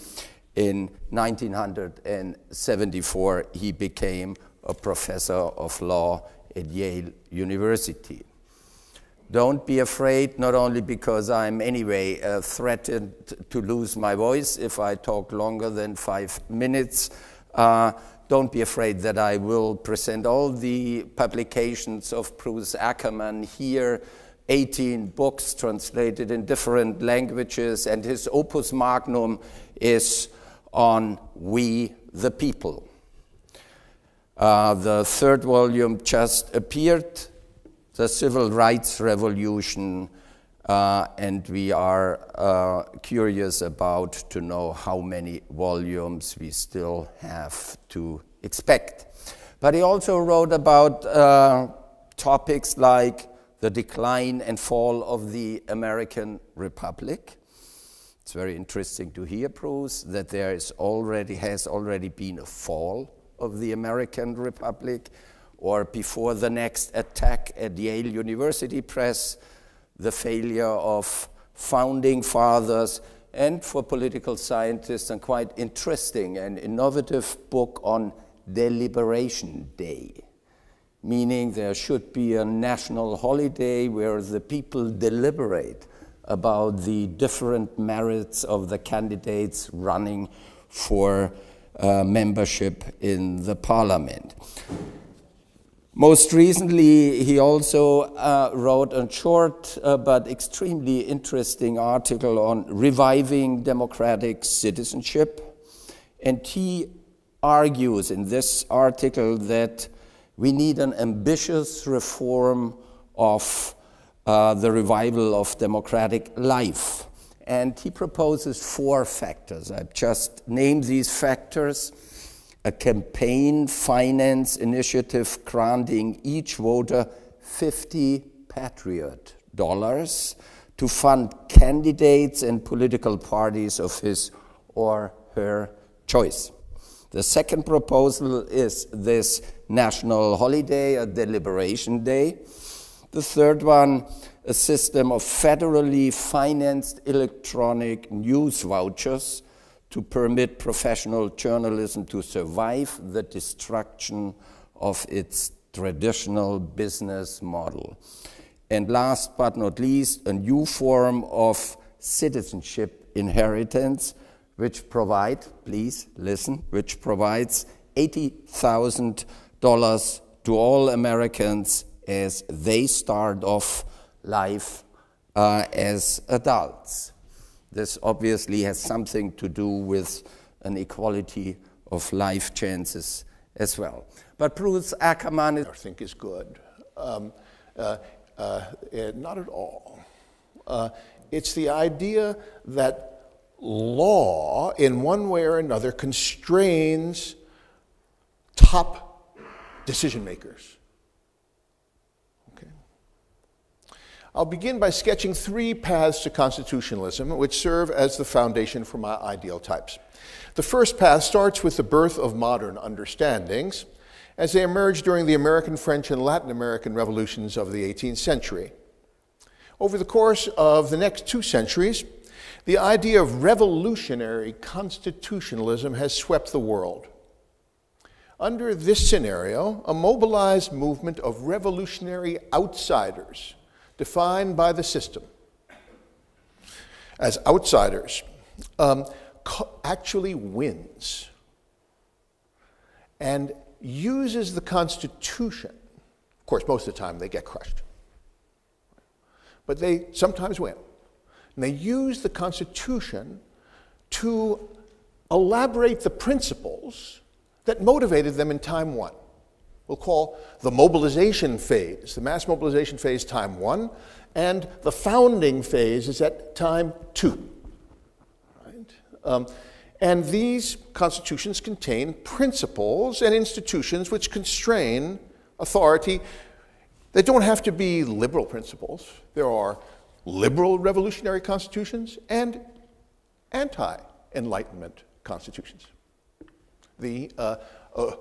in 1974, he became a professor of law at Yale University. Don't be afraid, not only because I'm anyway uh, threatened to lose my voice if I talk longer than five minutes. Uh, don't be afraid that I will present all the publications of Bruce Ackerman here, 18 books translated in different languages, and his opus magnum is on We the People. Uh, the third volume just appeared, The Civil Rights Revolution uh, and we are uh, curious about to know how many volumes we still have to expect. But he also wrote about uh, topics like the decline and fall of the American Republic. It's very interesting to hear, Bruce, that there is already, has already been a fall of the American Republic, or before the next attack at Yale University Press, the failure of founding fathers, and for political scientists, a quite interesting and innovative book on Deliberation Day, meaning there should be a national holiday where the people deliberate about the different merits of the candidates running for uh, membership in the parliament. Most recently, he also uh, wrote a short uh, but extremely interesting article on reviving democratic citizenship. And he argues in this article that we need an ambitious reform of uh, the revival of democratic life. And he proposes four factors. I've just named these factors a campaign finance initiative granting each voter 50 patriot dollars to fund candidates and political parties of his or her choice. The second proposal is this national holiday, a deliberation day. The third one, a system of federally financed electronic news vouchers to permit professional journalism to survive the destruction of its traditional business model. And last but not least, a new form of citizenship inheritance, which provide, please listen, which provides $80,000 to all Americans as they start off life uh, as adults. This obviously has something to do with an equality of life chances as well. But Bruce Ackerman, I think, is good. Um, uh, uh, eh, not at all. Uh, it's the idea that law, in one way or another, constrains top decision makers. Okay. I'll begin by sketching three paths to constitutionalism, which serve as the foundation for my ideal types. The first path starts with the birth of modern understandings as they emerged during the American, French, and Latin American revolutions of the 18th century. Over the course of the next two centuries, the idea of revolutionary constitutionalism has swept the world. Under this scenario, a mobilized movement of revolutionary outsiders, defined by the system as outsiders, um, actually wins. And uses the Constitution. Of course, most of the time they get crushed. But they sometimes win. And they use the Constitution to elaborate the principles that motivated them in time one. We'll call the mobilization phase, the mass mobilization phase, time one, and the founding phase is at time two. Right? Um, and these constitutions contain principles and institutions which constrain authority. They don't have to be liberal principles. There are liberal revolutionary constitutions and anti Enlightenment constitutions. The uh,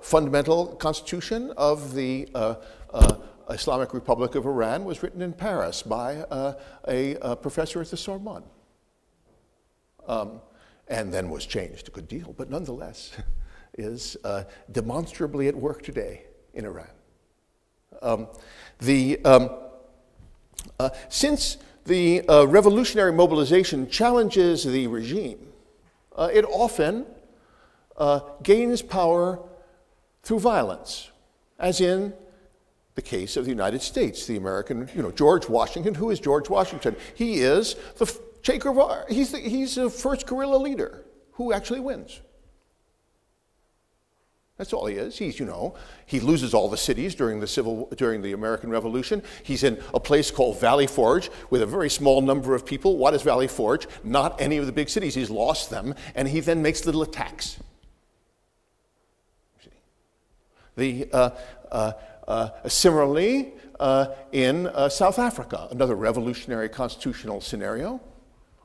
fundamental constitution of the uh, uh Islamic Republic of Iran was written in Paris by uh, a, a, professor at the Sorbonne. Um, and then was changed a good deal, but nonetheless (laughs) is demonstrably at work today in Iran. Um, the, um, uh, since the uh, revolutionary mobilization challenges the regime, uh, it often gains power through violence, as in the case of the United States, the American, you know, George Washington. Who is George Washington? He is the Che Guevara, he's the, he's the first guerrilla leader who actually wins. That's all he is. He's, you know, he loses all the cities during the civil during the American Revolution. He's in a place called Valley Forge with a very small number of people. What is Valley Forge? Not any of the big cities. He's lost them, and he then makes little attacks. The uh, uh, uh, similarly in South Africa, another revolutionary constitutional scenario.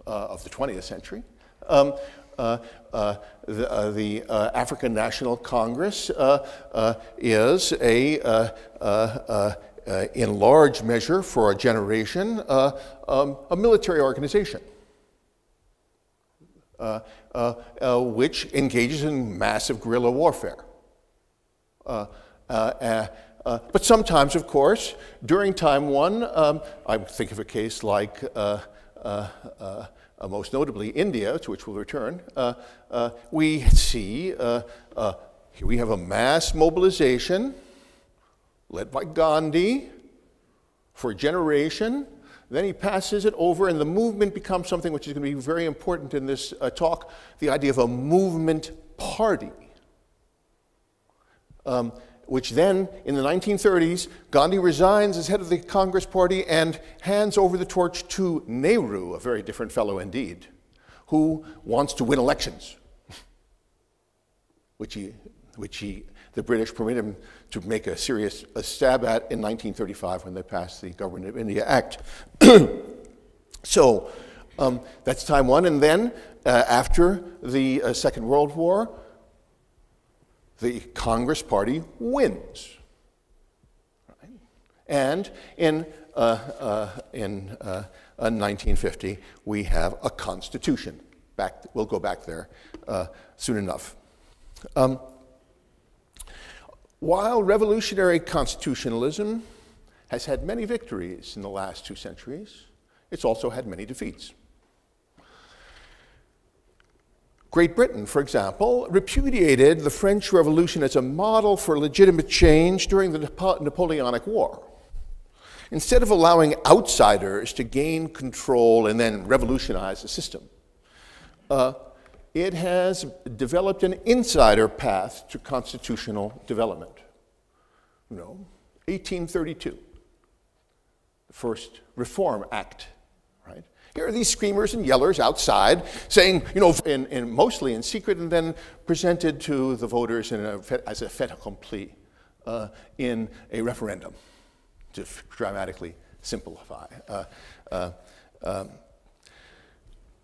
Of the 20th century. Um, uh, uh, the, uh, the African National Congress is a, in large measure for a generation, um, a military organization. which engages in massive guerrilla warfare. But sometimes, of course, during time one, um, I think of a case like uh, uh, uh, most notably India, to which we'll return, we see here we have a mass mobilization led by Gandhi for a generation. Then he passes it over, and the movement becomes something which is going to be very important in this uh, talk the idea of a movement party. Um, which then, in the 1930s, Gandhi resigns as head of the Congress Party and hands over the torch to Nehru, a very different fellow indeed, who wants to win elections, (laughs) which, he, which he, the British permit him to make a serious a stab at in 1935 when they passed the Government of India Act. (clears throat) so um, that's time one. And then, uh, after the uh, Second World War, the Congress Party wins. Right? And in, uh, uh, in uh, 1950, we have a constitution back, we'll go back there uh, soon enough. Um, while revolutionary constitutionalism has had many victories in the last two centuries, it's also had many defeats. Great Britain, for example, repudiated the French Revolution as a model for legitimate change during the Napoleonic War. Instead of allowing outsiders to gain control and then revolutionize the system, uh, it has developed an insider path to constitutional development. You know, 1832, the first Reform Act? Here are these screamers and yellers outside saying, you know, in, in mostly in secret and then presented to the voters a, as a fait accompli uh, in a referendum to dramatically simplify. Uh, uh, um,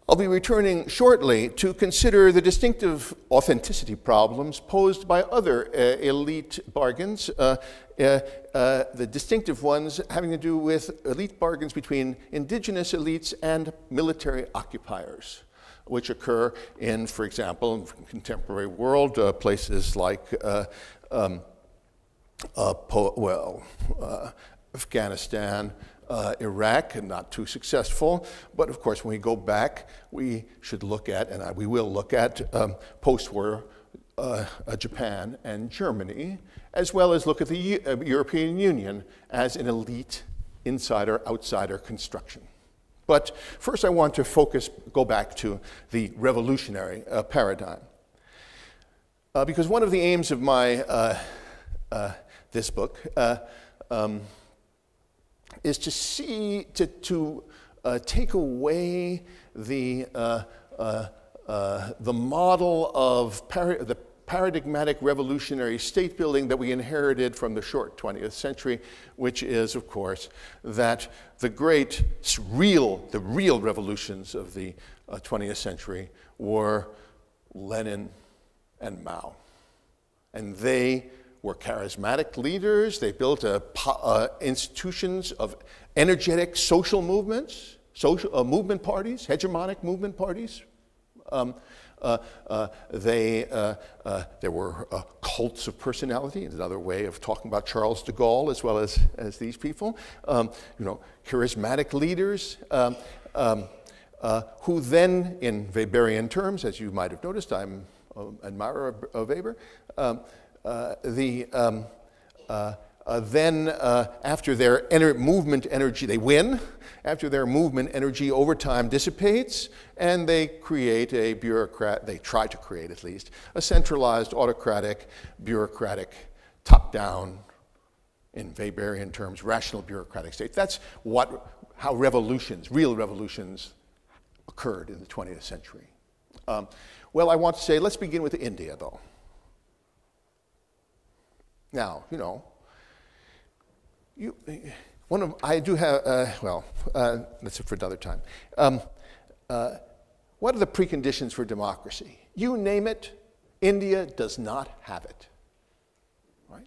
I'll be returning shortly to consider the distinctive authenticity problems posed by other uh, elite bargains, uh, uh, uh, the distinctive ones having to do with elite bargains between indigenous elites and military occupiers, which occur in, for example, in contemporary world, uh, places like, uh, um, well, Afghanistan, uh, Iraq, and not too successful. But of course, when we go back, we should look at, and we will look at um, post war uh, uh, Japan and Germany, as well as look at the U- uh, European Union as an elite insider outsider construction. But first, I want to focus, go back to the revolutionary uh, paradigm. Uh, because one of the aims of my, this book, um, is to see, to, to uh, take away the, uh, uh, uh the model of the paradigmatic revolutionary state building that we inherited from the short 20th century, which is, of course, that the great, real, the real revolutions of the 20th uh, century were Lenin and Mao. And they were charismatic leaders. They built a, uh, institutions of energetic social movements, social uh, movement parties, hegemonic movement parties. Um, uh, uh they, uh, uh, there were cults of personality, another way of talking about Charles de Gaulle as well as, as these people. Um, you know, charismatic leaders um, um who then, in Weberian terms, as you might have noticed, I'm an admirer of, of Weber, um, the, um, uh, uh, then after their ener- movement energy, they win. After their movement energy over time dissipates, and they create a bureaucrat, they try to create at least, a centralized, autocratic, bureaucratic, top down, in Weberian terms, rational bureaucratic state. That's what, how revolutions, real revolutions, occurred in the 20th century. Um, well, I want to say, let's begin with India, though. Now, you know, you, one of, I do have, uh, well, uh, that's for another time. Um, uh, what are the preconditions for democracy? You name it, India does not have it. Right?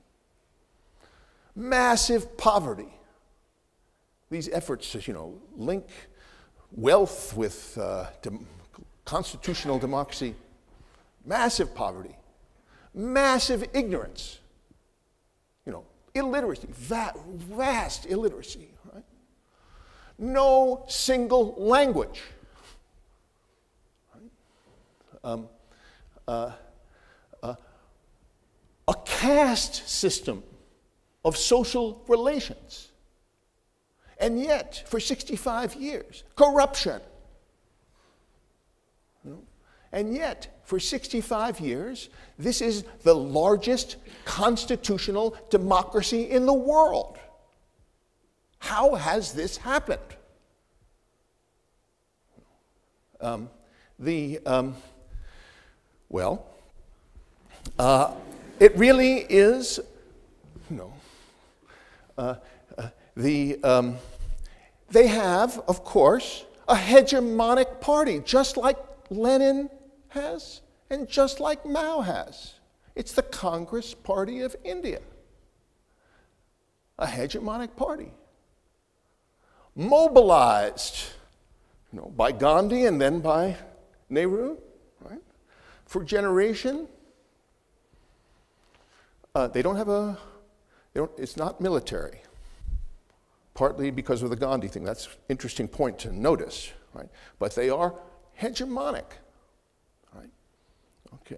Massive poverty. These efforts to, you know, link wealth with uh, constitutional democracy, massive poverty, massive ignorance illiteracy, vast illiteracy, right? No single language. Um, uh, uh, a caste system of social relations. And yet, for 65 years, corruption. And yet, for 65 years, this is the largest constitutional democracy in the world. How has this happened? Um, the, um, well, uh, it really is, know, uh, uh, the, um, they have, of course, a hegemonic party, just like Lenin has, and just like Mao has. It's the Congress Party of India, a hegemonic party, mobilized you know, by Gandhi and then by Nehru, right? For generation, uh, they don't have a, don't, it's not military. Partly because of the Gandhi thing. That's an interesting point to notice, right? But they are hegemonic, right? Okay.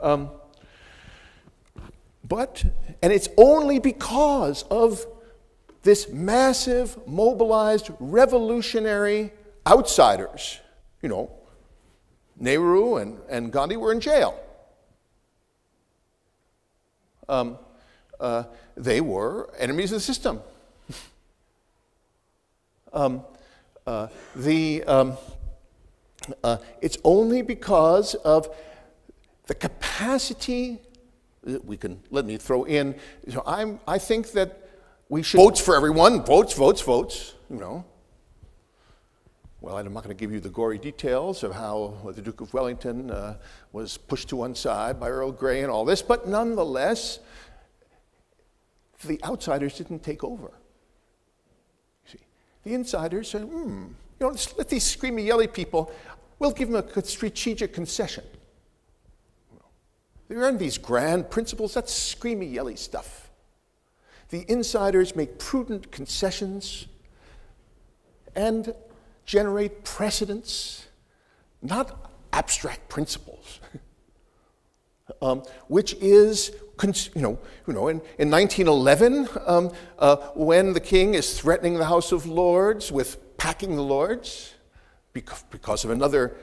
Um, but, and it's only because of this massive, mobilized, revolutionary outsiders. You know, Nehru and, and Gandhi were in jail. Um, uh, they were enemies of the system. (laughs) um, uh, the, um, uh, it's only because of the capacity we can let me throw in. So I'm, I think that we should votes for everyone, votes, votes, votes. You know. Well, I'm not going to give you the gory details of how the Duke of Wellington uh, was pushed to one side by Earl Grey and all this, but nonetheless, the outsiders didn't take over. You see, the insiders said, hmm, you know, let these screamy, yelly people, we'll give them a strategic concession. There aren't these grand principles, that's screamy, yelly stuff. The insiders make prudent concessions and generate precedents, not abstract principles, (laughs) um, which is, you know, you know in, in 1911, um, uh, when the king is threatening the House of Lords with packing the Lords because of another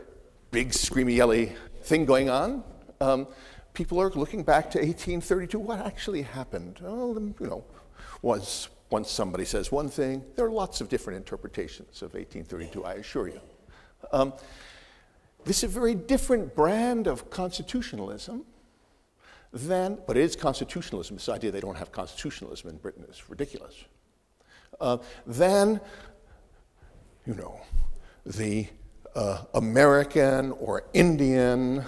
big, screamy, yelly thing going on. Um, people are looking back to 1832. What actually happened? Well, you know, was once somebody says one thing, there are lots of different interpretations of 1832, I assure you. Um, this is a very different brand of constitutionalism than, but it is constitutionalism. This idea they don't have constitutionalism in Britain is ridiculous. Uh, than, you know, the uh, American or Indian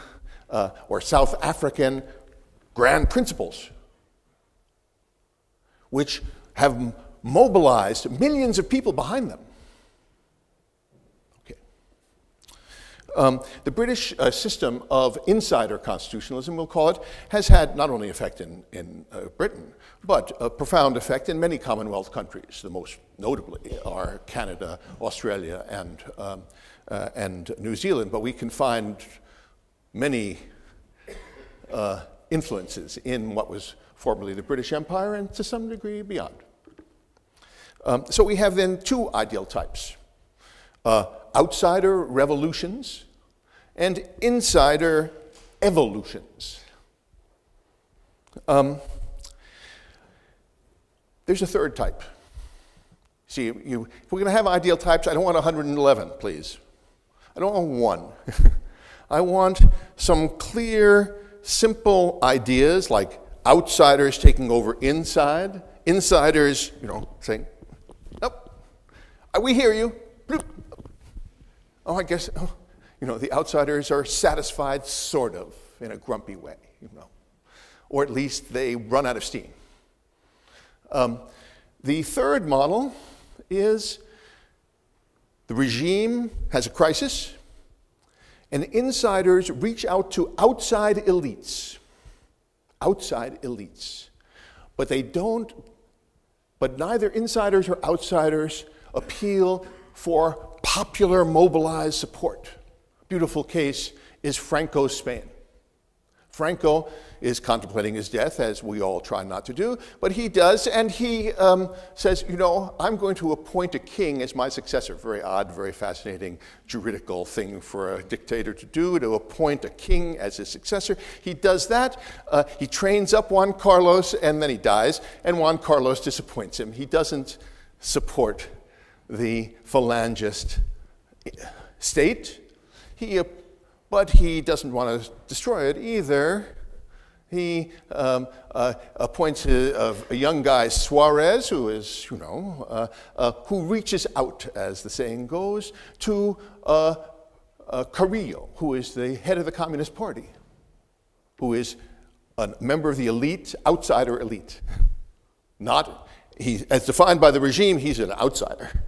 uh, or South African grand principles, which have mobilized millions of people behind them. Okay. Um, the British uh, system of insider constitutionalism, we'll call it, has had not only effect in, in uh, Britain, but a profound effect in many Commonwealth countries. The most notably are Canada, Australia, and, um, uh, and New Zealand. But we can find many uh, influences in what was formerly the British Empire and to some degree beyond. Um, so we have then two ideal types uh, outsider revolutions and insider evolutions. Um, there's a third type. See, you, if we're going to have ideal types, I don't want 111, please. I don't want one. (laughs) I want some clear, simple ideas like outsiders taking over inside, insiders, you know, saying, nope, we hear you. Oh, I guess, oh, you know, the outsiders are satisfied, sort of, in a grumpy way, you know, or at least they run out of steam. Um, the third model is the regime has a crisis, and insiders reach out to outside elites. Outside elites. But they don't, but neither insiders or outsiders appeal for popular mobilized support. Beautiful case is Franco's Spain. Franco is contemplating his death, as we all try not to do, but he does, and he um, says, You know, I'm going to appoint a king as my successor. Very odd, very fascinating juridical thing for a dictator to do, to appoint a king as his successor. He does that. Uh, he trains up Juan Carlos, and then he dies, and Juan Carlos disappoints him. He doesn't support the phalangist state. He but he doesn't want to destroy it either. He um, uh, appoints a, a, young guy, Suarez, who is, you know, uh, uh, who reaches out, as the saying goes, to uh, uh, Carrillo, who is the head of the Communist Party, who is a member of the elite, outsider elite. Not, he, as defined by the regime, he's an outsider.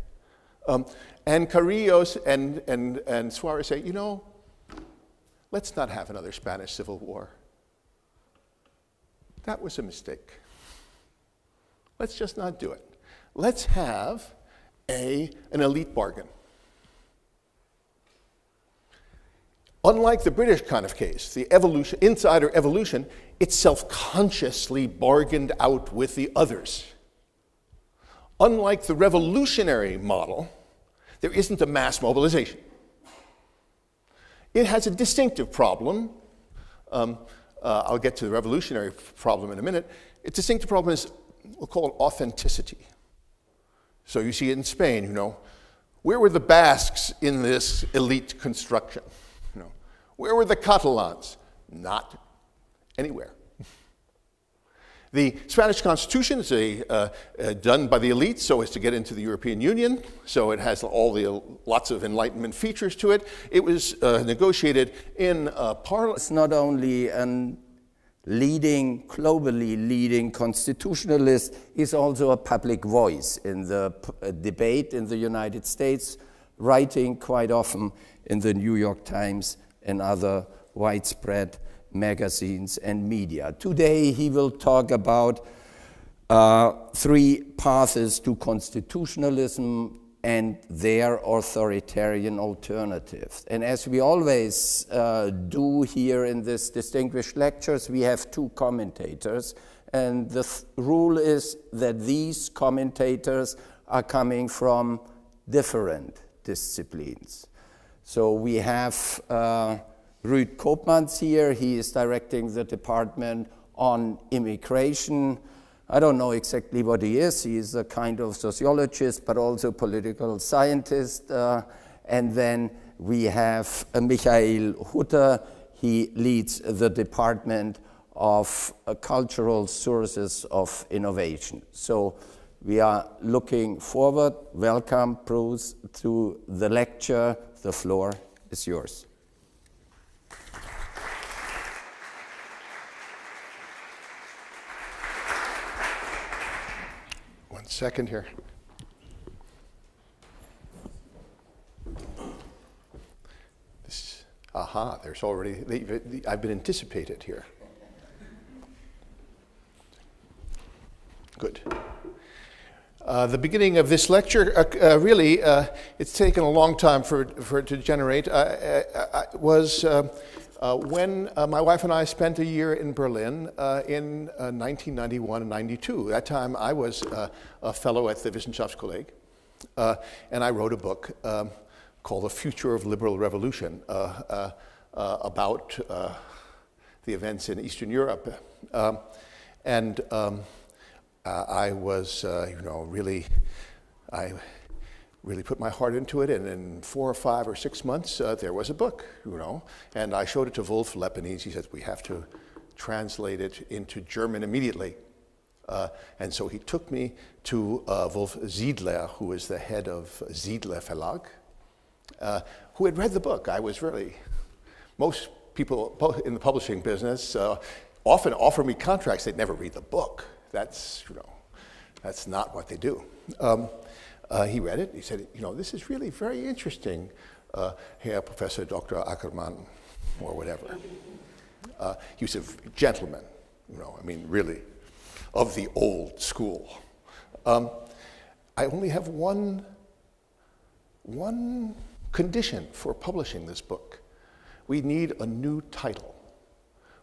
Um, and Carrillos and, and, and Suarez say, you know, let's not have another Spanish Civil War. That was a mistake. Let's just not do it. Let's have a, an elite bargain. Unlike the British kind of case, the evolution, insider evolution, it self consciously bargained out with the others. Unlike the revolutionary model, there isn't a mass mobilization. It has a distinctive problem. Um, uh, I'll get to the revolutionary problem in a minute. Its distinctive problem is, we'll call it authenticity. So you see it in Spain, you know. Where were the Basques in this elite construction? You know, where were the Catalans? Not anywhere. The Spanish Constitution is a, uh, uh, done by the elite so as to get into the European Union. So it has all the lots of Enlightenment features to it. It was uh, negotiated in uh, Parliament. It's not only a leading, globally leading constitutionalist, is also a public voice in the uh, debate in the United States, writing quite often in the New York Times and other widespread magazines and media. Today he will talk about uh, three paths to constitutionalism and their authoritarian alternatives. And as we always uh, do here in this distinguished lectures, we have two commentators. And the th rule is that these commentators are coming from different disciplines. So we have uh, Ruud Koopmans here. He is directing the department on immigration. I don't know exactly what he is. He is a kind of sociologist, but also political scientist. Uh, and then we have uh, Michael Hutter. He leads the department of uh, cultural sources of innovation. So we are looking forward. Welcome, Bruce, to the lecture. The floor is yours. Second here. This, aha, there's already, they, I've been anticipated here. Good. Uh, the beginning of this lecture, uh, uh, really, uh, it's taken a long time for, for it to generate, uh, uh, was uh, when uh, my wife and I spent a year in Berlin uh, in 1991 uh, and 92. That time I was uh, a fellow at the Wissenschaftskolleg, uh, and I wrote a book um, called The Future of Liberal Revolution about the events in Eastern Europe. Um, and um, I was, you know, really, I really put my heart into it, and in four or five or six months, uh, there was a book, you know. And I showed it to Wolf Lepenies. He said, We have to translate it into German immediately. Uh, and so he took me to uh, Wolf Siedler, who was the head of Siedler Verlag, uh, who had read the book. I was really, most people in the publishing business uh, often offer me contracts, they'd never read the book. That's, you know, that's not what they do. Um, uh, he read it. He said, you know, this is really very interesting, uh, Herr Professor Dr. Ackermann, or whatever. Uh, was a gentleman, you know, I mean, really, of the old school. Um, I only have one, one condition for publishing this book. We need a new title.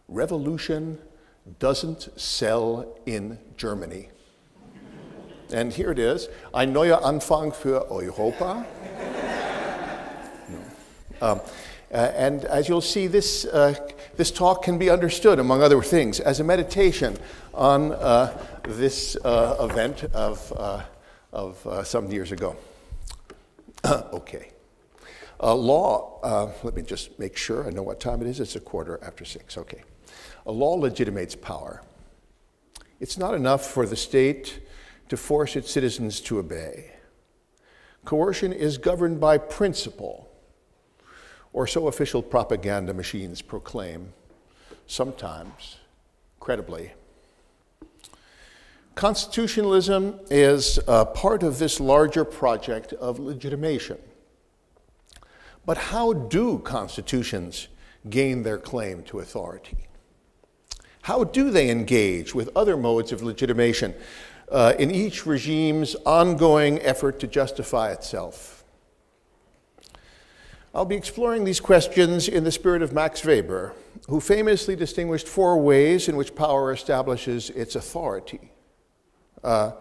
Revolution doesn't sell in Germany. And here it is, ein neuer Anfang für Europa. no. um, uh, and as you'll see, this, uh, this talk can be understood, among other things, as a meditation on uh, this uh, event of, uh, of uh, some years ago. (coughs) okay. A law, let me just make sure I know what time it is. It's a quarter after six. Okay. A law legitimates power. It's not enough for the state to force its citizens to obey. Coercion is governed by principle, or so official propaganda machines proclaim, sometimes credibly. Constitutionalism is part of this larger project of legitimation. But how do constitutions gain their claim to authority? How do they engage with other modes of legitimation uh, in each regime's ongoing effort to justify itself? I'll be exploring these questions in the spirit of Max Weber, who famously distinguished four ways in which power establishes its authority uh,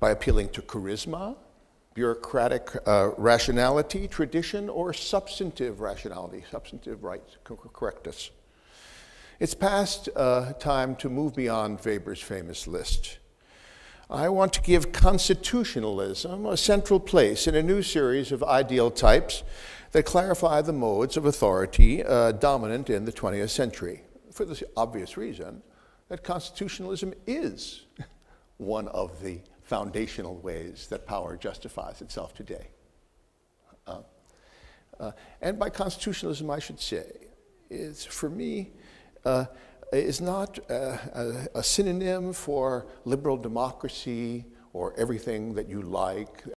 by appealing to charisma, bureaucratic uh, rationality, tradition, or substantive rationality, substantive right correctness. It's past uh, time to move beyond Weber's famous list. I want to give constitutionalism a central place in a new series of ideal types that clarify the modes of authority uh, dominant in the 20th century, for the obvious reason that constitutionalism is (laughs) one of the foundational ways that power justifies itself today. Uh, uh, and by constitutionalism, I should say, is for me, uh, is not uh, a, a synonym for liberal democracy or everything that you like